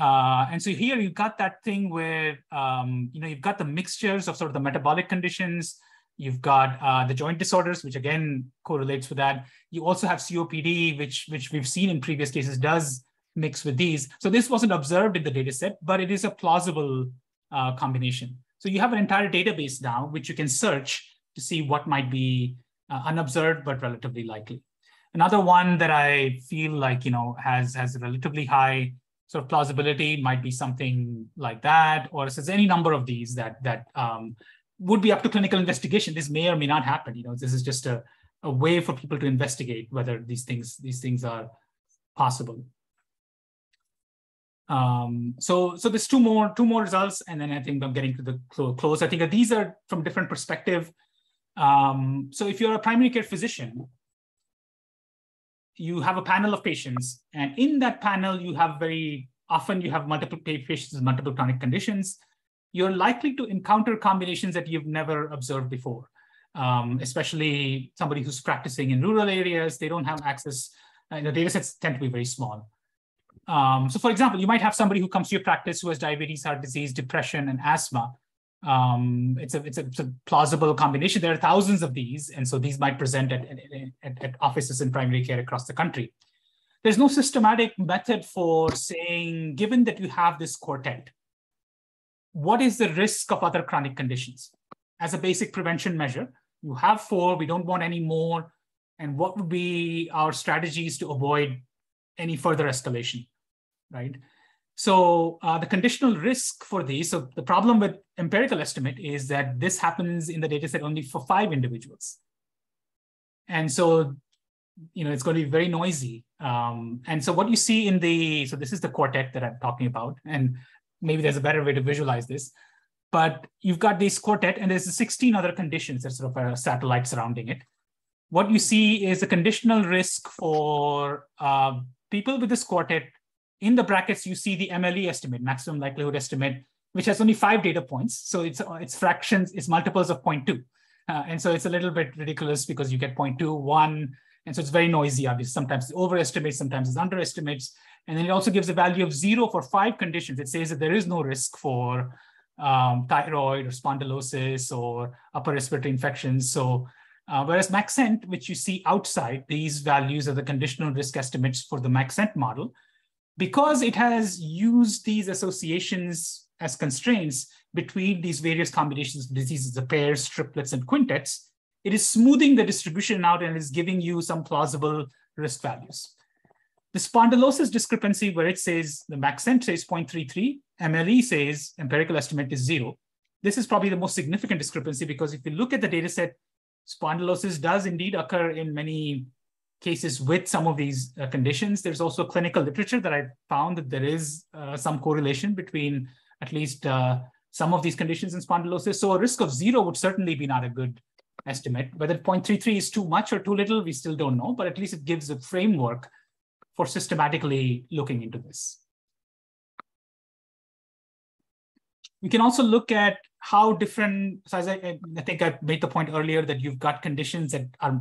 [SPEAKER 2] Uh, and so here you've got that thing where, um, you know, you've got the mixtures of sort of the metabolic conditions, you've got uh, the joint disorders, which again correlates with that. You also have COPD, which, which we've seen in previous cases does mix with these. So this wasn't observed in the data set, but it is a plausible uh, combination. So you have an entire database now, which you can search to see what might be uh, unobserved, but relatively likely. Another one that I feel like, you know, has, has relatively high sort of plausibility might be something like that, or there's any number of these that, that um, would be up to clinical investigation. This may or may not happen. You know, this is just a, a way for people to investigate whether these things, these things are possible. Um, so, so there's two more, two more results, and then I think I'm getting to the close. I think these are from different perspective. Um, so if you're a primary care physician, you have a panel of patients, and in that panel, you have very often you have multiple patients with multiple chronic conditions. You're likely to encounter combinations that you've never observed before, um, especially somebody who's practicing in rural areas. They don't have access. Uh, the data sets tend to be very small. Um, so, for example, you might have somebody who comes to your practice who has diabetes, heart disease, depression, and asthma um, it's, a, it's, a, it's a plausible combination. There are thousands of these, and so these might present at, at, at, offices in primary care across the country. there's no systematic method for saying, given that you have this quartet, what is the risk of other chronic conditions? As a basic prevention measure, you have four, we don't want any more. And what would be our strategies to avoid any further escalation, right? So uh, the conditional risk for these, so the problem with empirical estimate is that this happens in the data set only for five individuals. And so, you know, it's going to be very noisy. Um, and so what you see in the, so this is the quartet that I'm talking about, and maybe there's a better way to visualize this, but you've got this quartet and there's 16 other conditions that sort of a satellite surrounding it. What you see is a conditional risk for uh, people with this quartet in the brackets, you see the MLE estimate, maximum likelihood estimate, which has only five data points. So it's, it's fractions, it's multiples of 0.2. Uh, and so it's a little bit ridiculous because you get 0.2, 1, and so it's very noisy, obviously. Sometimes it overestimates, sometimes it underestimates. And then it also gives a value of zero for five conditions. It says that there is no risk for um, thyroid or spondylosis or upper respiratory infections. So uh, whereas Maxent, which you see outside, these values are the conditional risk estimates for the Maxent model because it has used these associations as constraints between these various combinations of diseases, the pairs, triplets, and quintets, it is smoothing the distribution out and is giving you some plausible risk values. The spondylosis discrepancy where it says the Maxent says 0.33, MLE says empirical estimate is zero. This is probably the most significant discrepancy because if you look at the data set, spondylosis does indeed occur in many cases with some of these uh, conditions. There's also clinical literature that I found that there is uh, some correlation between at least uh, some of these conditions and spondylosis. So a risk of zero would certainly be not a good estimate. Whether 0.33 is too much or too little, we still don't know, but at least it gives a framework for systematically looking into this. We can also look at how different, so as I, I think I made the point earlier that you've got conditions that are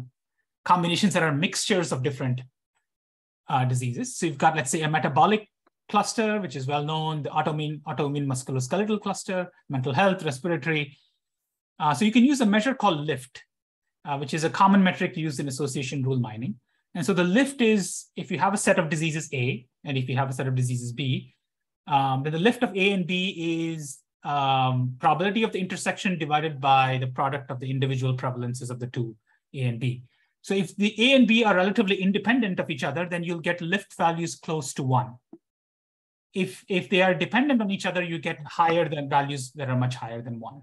[SPEAKER 2] combinations that are mixtures of different uh, diseases. So you've got, let's say, a metabolic cluster, which is well known, the autoimmune, autoimmune musculoskeletal cluster, mental health, respiratory. Uh, so you can use a measure called LIFT, uh, which is a common metric used in association rule mining. And so the lift is if you have a set of diseases A and if you have a set of diseases B, um, then the lift of A and B is um, probability of the intersection divided by the product of the individual prevalences of the two A and B. So if the A and B are relatively independent of each other, then you'll get lift values close to one. If, if they are dependent on each other, you get higher than values that are much higher than one.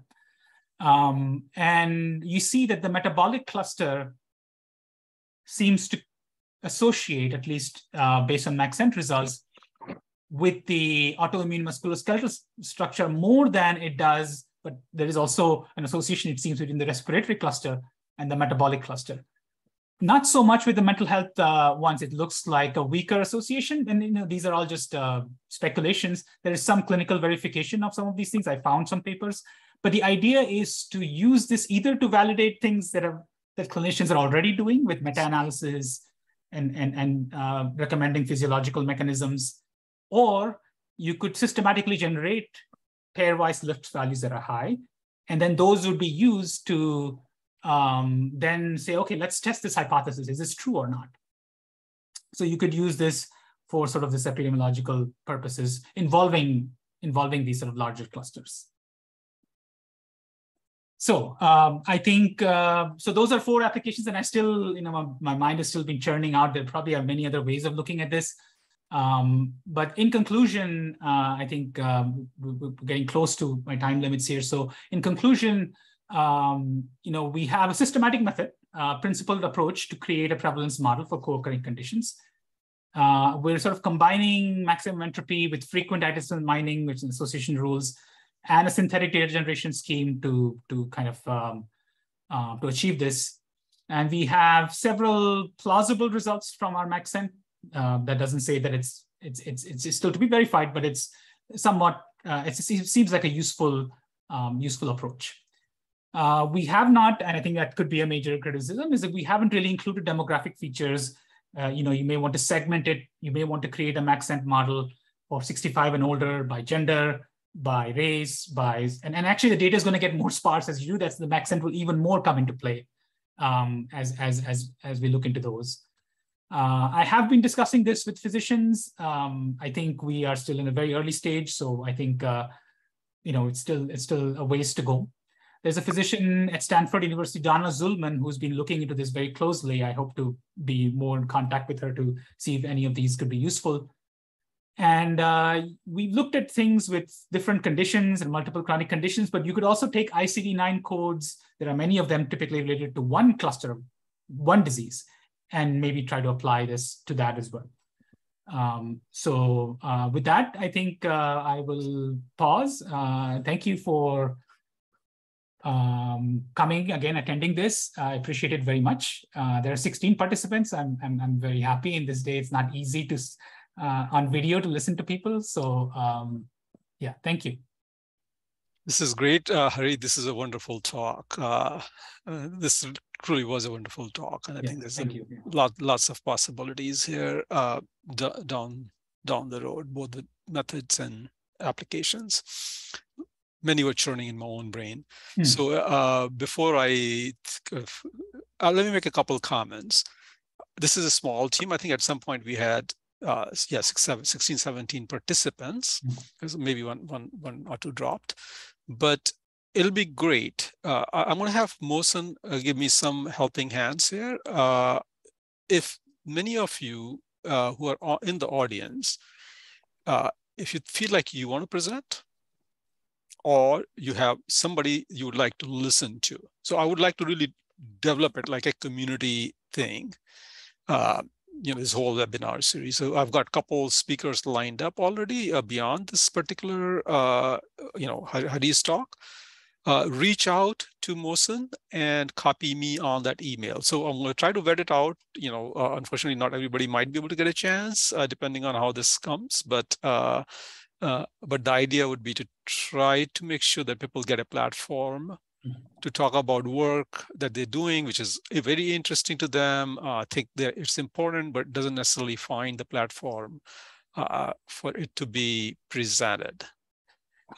[SPEAKER 2] Um, and you see that the metabolic cluster seems to associate, at least uh, based on Maxent results, with the autoimmune musculoskeletal structure more than it does, but there is also an association, it seems, between the respiratory cluster and the metabolic cluster. Not so much with the mental health uh, ones. It looks like a weaker association. And you know, these are all just uh, speculations. There is some clinical verification of some of these things. I found some papers. But the idea is to use this either to validate things that are that clinicians are already doing with meta-analysis and, and, and uh, recommending physiological mechanisms, or you could systematically generate pairwise lift values that are high. And then those would be used to um, then say, okay, let's test this hypothesis. Is this true or not? So you could use this for sort of this epidemiological purposes involving, involving these sort of larger clusters. So um, I think, uh, so those are four applications and I still, you know, my, my, mind has still been churning out. There probably are many other ways of looking at this. Um, but in conclusion, uh, I think um, we're getting close to my time limits here. So in conclusion, um, you know, we have a systematic method, uh, principled approach to create a prevalence model for co-occurring conditions. Uh, we're sort of combining maximum entropy with frequent item set mining, which is association rules, and a synthetic data generation scheme to, to kind of um, uh, to achieve this. And we have several plausible results from our Maxent. Uh, that doesn't say that it's, it's, it's, it's still to be verified, but it's somewhat, uh, it seems like a useful, um, useful approach. Uh, we have not, and I think that could be a major criticism, is that we haven't really included demographic features. Uh, you know, you may want to segment it. You may want to create a Maxent model for 65 and older by gender, by race, by, and, and actually the data is going to get more sparse as you do that. So the Maxent will even more come into play um, as, as, as, as we look into those. Uh, I have been discussing this with physicians. Um, I think we are still in a very early stage, so I think uh, you know it's still it's still a ways to go. There's a physician at Stanford University, Donna Zulman, who's been looking into this very closely. I hope to be more in contact with her to see if any of these could be useful. And uh, we've looked at things with different conditions and multiple chronic conditions, but you could also take ICD-9 codes. There are many of them typically related to one cluster, of one disease, and maybe try to apply this to that as well. Um, so uh, with that, I think uh, I will pause. Uh, thank you for um, coming again, attending this. I appreciate it very much. Uh, there are 16 participants. I'm, I'm, I'm very happy in this day. It's not easy to uh, on video to listen to people. So um, yeah, thank you.
[SPEAKER 1] This is great, uh, Hari. This is a wonderful talk. Uh, uh, this truly was a wonderful talk, and I
[SPEAKER 2] Yeah,
[SPEAKER 1] think there's a
[SPEAKER 2] you.
[SPEAKER 1] lot, lots of possibilities here uh, d- down down the road, both the methods and applications. Many were churning in my own brain.
[SPEAKER 2] Hmm.
[SPEAKER 1] So uh, before I, th- uh, let me make a couple comments. This is a small team. I think at some point we had, uh, yeah, six, seven, 16, 17 participants.
[SPEAKER 2] Mhm.
[SPEAKER 1] There's maybe one, one, one or two dropped, but it'll be great. Uh, I'm going to have Mohsen uh, give me some helping hands here. Uh, if many of you uh, who are in the audience, uh, if you feel like you want to present, or you have somebody you would like to listen to. So I would like to really develop it like a community thing. Uh, you know, this whole webinar series. So I've got a couple speakers lined up already uh, beyond this particular, uh, you know, Hari's talk. Uh, reach out to Mohsen and copy me on that email. So I'm going to try to vet it out. You know, uh, unfortunately, not everybody might be able to get a chance, uh, depending on how this comes. But uh, uh, but the idea would be to try to make sure that people get a platform
[SPEAKER 2] Mhm.
[SPEAKER 1] to talk about work that they're doing, which is uh, very interesting to them. Uh, I think that it's important, but doesn't necessarily find the platform uh, for it to be presented.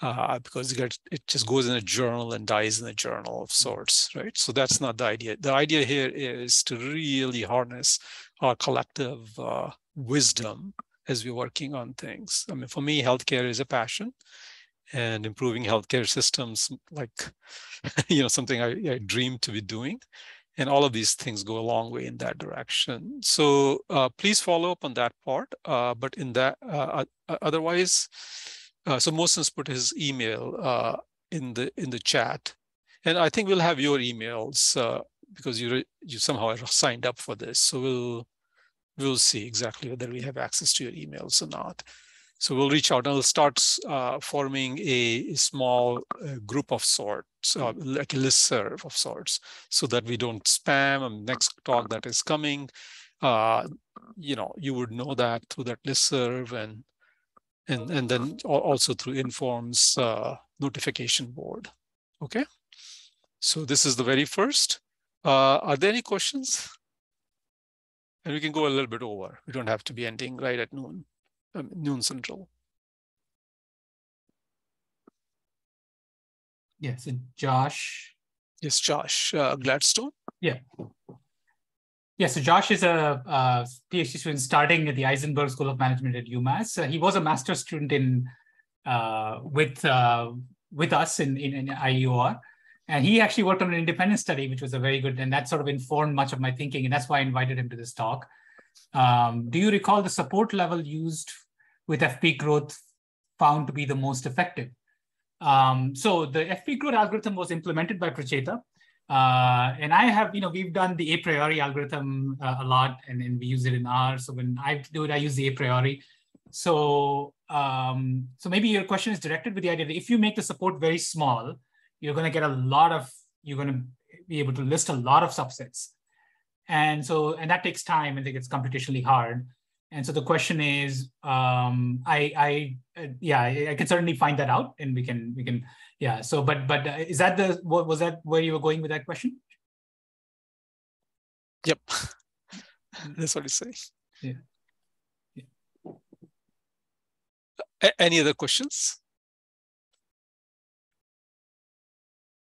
[SPEAKER 1] Uh, because it, just goes in a journal and dies in a journal of sorts, right? So that's not the idea. The idea here is to really harness our collective uh, wisdom as we're working on things. I mean, for me, healthcare is a passion, and improving healthcare systems, like you know, something I, I dream to be doing. And all of these things go a long way in that direction. So uh, please follow up on that part. Uh, but in that, uh, uh, otherwise, uh, so Mohsen's put his email uh, in the in the chat, and I think we'll have your emails because you you somehow signed up for this. So we'll we'll see exactly whether we have access to your emails or not. So we'll reach out and we'll start uh, forming a, small uh, group of sorts, uh, like a listserv of sorts, so that we don't spam. And next talk that is coming, uh, you know, you would know that through that listserv and and and then also through INFORMS uh, notification board. Okay. So this is the very first. Uh, are there any questions? And we can go a little bit over. We don't have to be ending right at noon, um, noon central.
[SPEAKER 2] Yeah, so Josh.
[SPEAKER 1] Yes, Josh uh, Gladstone.
[SPEAKER 2] Yeah, Yes, so Josh is a, uh PhD student starting at the Isenberg School of Management at UMass. Uh, he was a master's student in uh, with uh, with us in, in, in IUR. And he actually worked on an independent study, which was a very good, and that sort of informed much of my thinking. And that's why I invited him to this talk. Um, do you recall the support level used with FP growth found to be the most effective? Um, so the FP growth algorithm was implemented by Pracheta. Uh, and I have, you know, we've done the Apriori algorithm uh, a lot and, and we use it in R. So when I do it, I use the Apriori. So, um, so maybe your question is directed with the idea that if you make the support very small, you're going to get a lot of, you're going to be able to list a lot of subsets. And so, and that takes time and it gets computationally hard. And so the question is, um, I, I, uh, yeah, I, can certainly find that out, and we can, we can, yeah. So, but, but uh, is that the, what was that where you were going with that question?
[SPEAKER 1] Yep. That's what it says.
[SPEAKER 2] Yeah. Yeah.
[SPEAKER 1] Any other questions?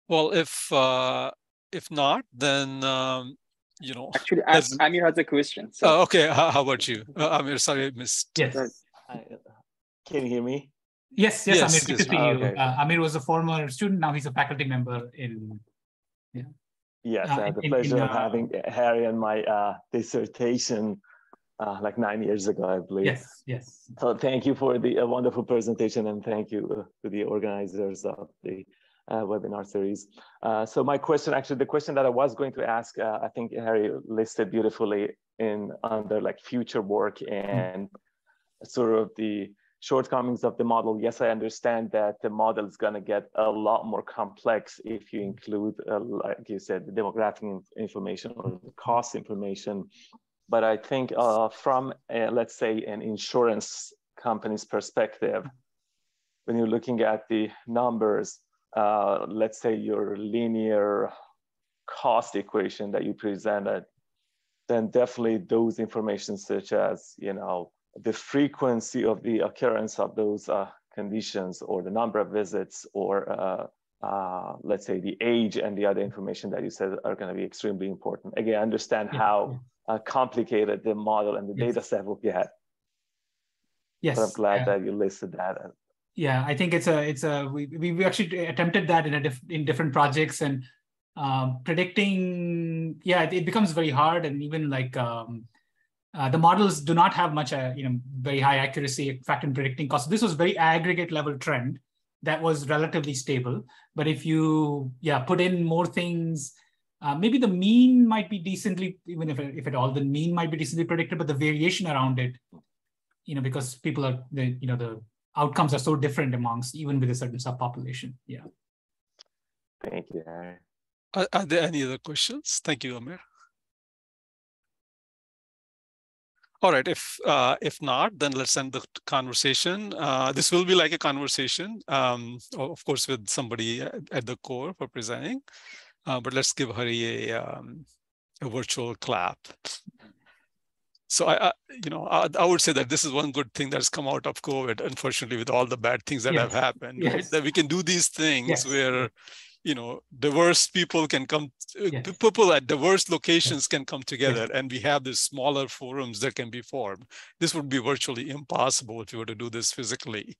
[SPEAKER 1] Well, if uh, if not, then um, you know.
[SPEAKER 4] Actually,
[SPEAKER 1] That's-
[SPEAKER 4] Amir has a question. So
[SPEAKER 1] Uh, okay, how, how about you? Uh, Amir, sorry, I missed.
[SPEAKER 2] Yes.
[SPEAKER 5] I, can you hear me?
[SPEAKER 2] Yes, yes,
[SPEAKER 1] Yes,
[SPEAKER 2] Amir, good
[SPEAKER 1] yes,
[SPEAKER 2] to see you.
[SPEAKER 5] okay.
[SPEAKER 2] Uh, Amir was a former student, now he's a faculty member in,
[SPEAKER 5] Yes,
[SPEAKER 2] Uh,
[SPEAKER 5] I had the
[SPEAKER 2] in- in,
[SPEAKER 5] pleasure of
[SPEAKER 2] uh,
[SPEAKER 5] having Hari on my uh, dissertation uh, like nine years ago, I believe.
[SPEAKER 2] yes, yes.
[SPEAKER 5] So thank you for the uh, wonderful presentation and thank you uh, to the organizers of the uh, webinar series. Uh, so my question, actually the question that I was going to ask, uh, I think Hari listed beautifully in under like future work and sort of the shortcomings of the model. Yes, I understand that the model is going to get a lot more complex if you include, uh, like you said, the demographic information or the cost information. But I think uh, from, let's say, an insurance company's perspective, when you're looking at the numbers, uh, let's say your linear cost equation that you presented, then definitely those information such as, you know, the frequency of the occurrence of those uh, conditions or the number of visits or uh, uh, let's say the age and the other information that you said are going to be extremely important. Again, I understand
[SPEAKER 2] Yeah,
[SPEAKER 5] how uh, complicated the model and the
[SPEAKER 2] Yes.
[SPEAKER 5] data set will get,
[SPEAKER 2] Yes.
[SPEAKER 5] but I'm glad
[SPEAKER 2] uh,
[SPEAKER 5] that you listed that.
[SPEAKER 2] Yeah, I think it's a it's a we we actually attempted that in a diff, in different projects and um, predicting. Yeah, it, it becomes very hard and even like um, uh, the models do not have much uh, you know very high accuracy in fact in predicting costs. This was very aggregate level trend that was relatively stable. But if you yeah put in more things. Uh, maybe the mean might be decently, even if, if at all, the mean might be decently predicted, but the variation around it, you know, because people are, the, you know, the outcomes are so different amongst even with a certain subpopulation. Yeah.
[SPEAKER 5] Thank you, Hari.
[SPEAKER 1] Are, are there any other questions? Thank you, Amir. All right, if uh, if not, then let's end the conversation. Uh, this will be like a conversation, um, of course, with somebody at, at the core for presenting. Uh, but let's give Hari a, um, a virtual clap. So I, I you know, I, I would say that this is one good thing that's come out of COVID. Unfortunately, with all the bad things that have
[SPEAKER 2] Yes.
[SPEAKER 1] happened, right?
[SPEAKER 2] Yes.
[SPEAKER 1] that we can do these things
[SPEAKER 2] Yes.
[SPEAKER 1] where you know diverse people can come uh, people at diverse locations can come together and we have these smaller forums that can be formed this would be virtually impossible if you were to do this physically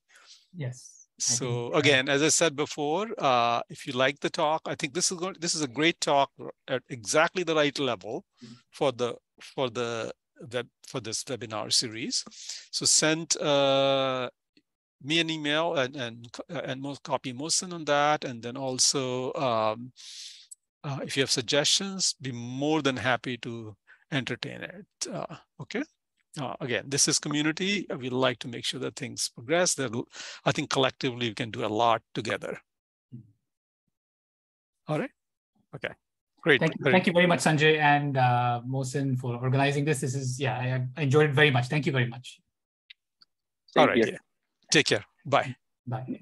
[SPEAKER 2] Yes.
[SPEAKER 1] So again as i said before uh, if you like the talk i think this is going this is a great talk at exactly the right level for the for the web for this webinar series so send uh, me an email and and uh, and most copy Mohsen on that, and then also um, uh, if you have suggestions, be more than happy to entertain it. Uh, okay. Uh, again, this is community. We like to make sure that things progress. That I think collectively we can do a lot together. All right. Okay. Great.
[SPEAKER 2] Thank you,
[SPEAKER 1] Very-
[SPEAKER 2] thank you very much, Sanjay and uh, Mohsen for organizing this. This is, yeah, I, I enjoyed it very much. Thank you very much.
[SPEAKER 1] All
[SPEAKER 4] Thank
[SPEAKER 1] right.
[SPEAKER 4] you.
[SPEAKER 1] Yeah. Take care. Bye.
[SPEAKER 2] Bye.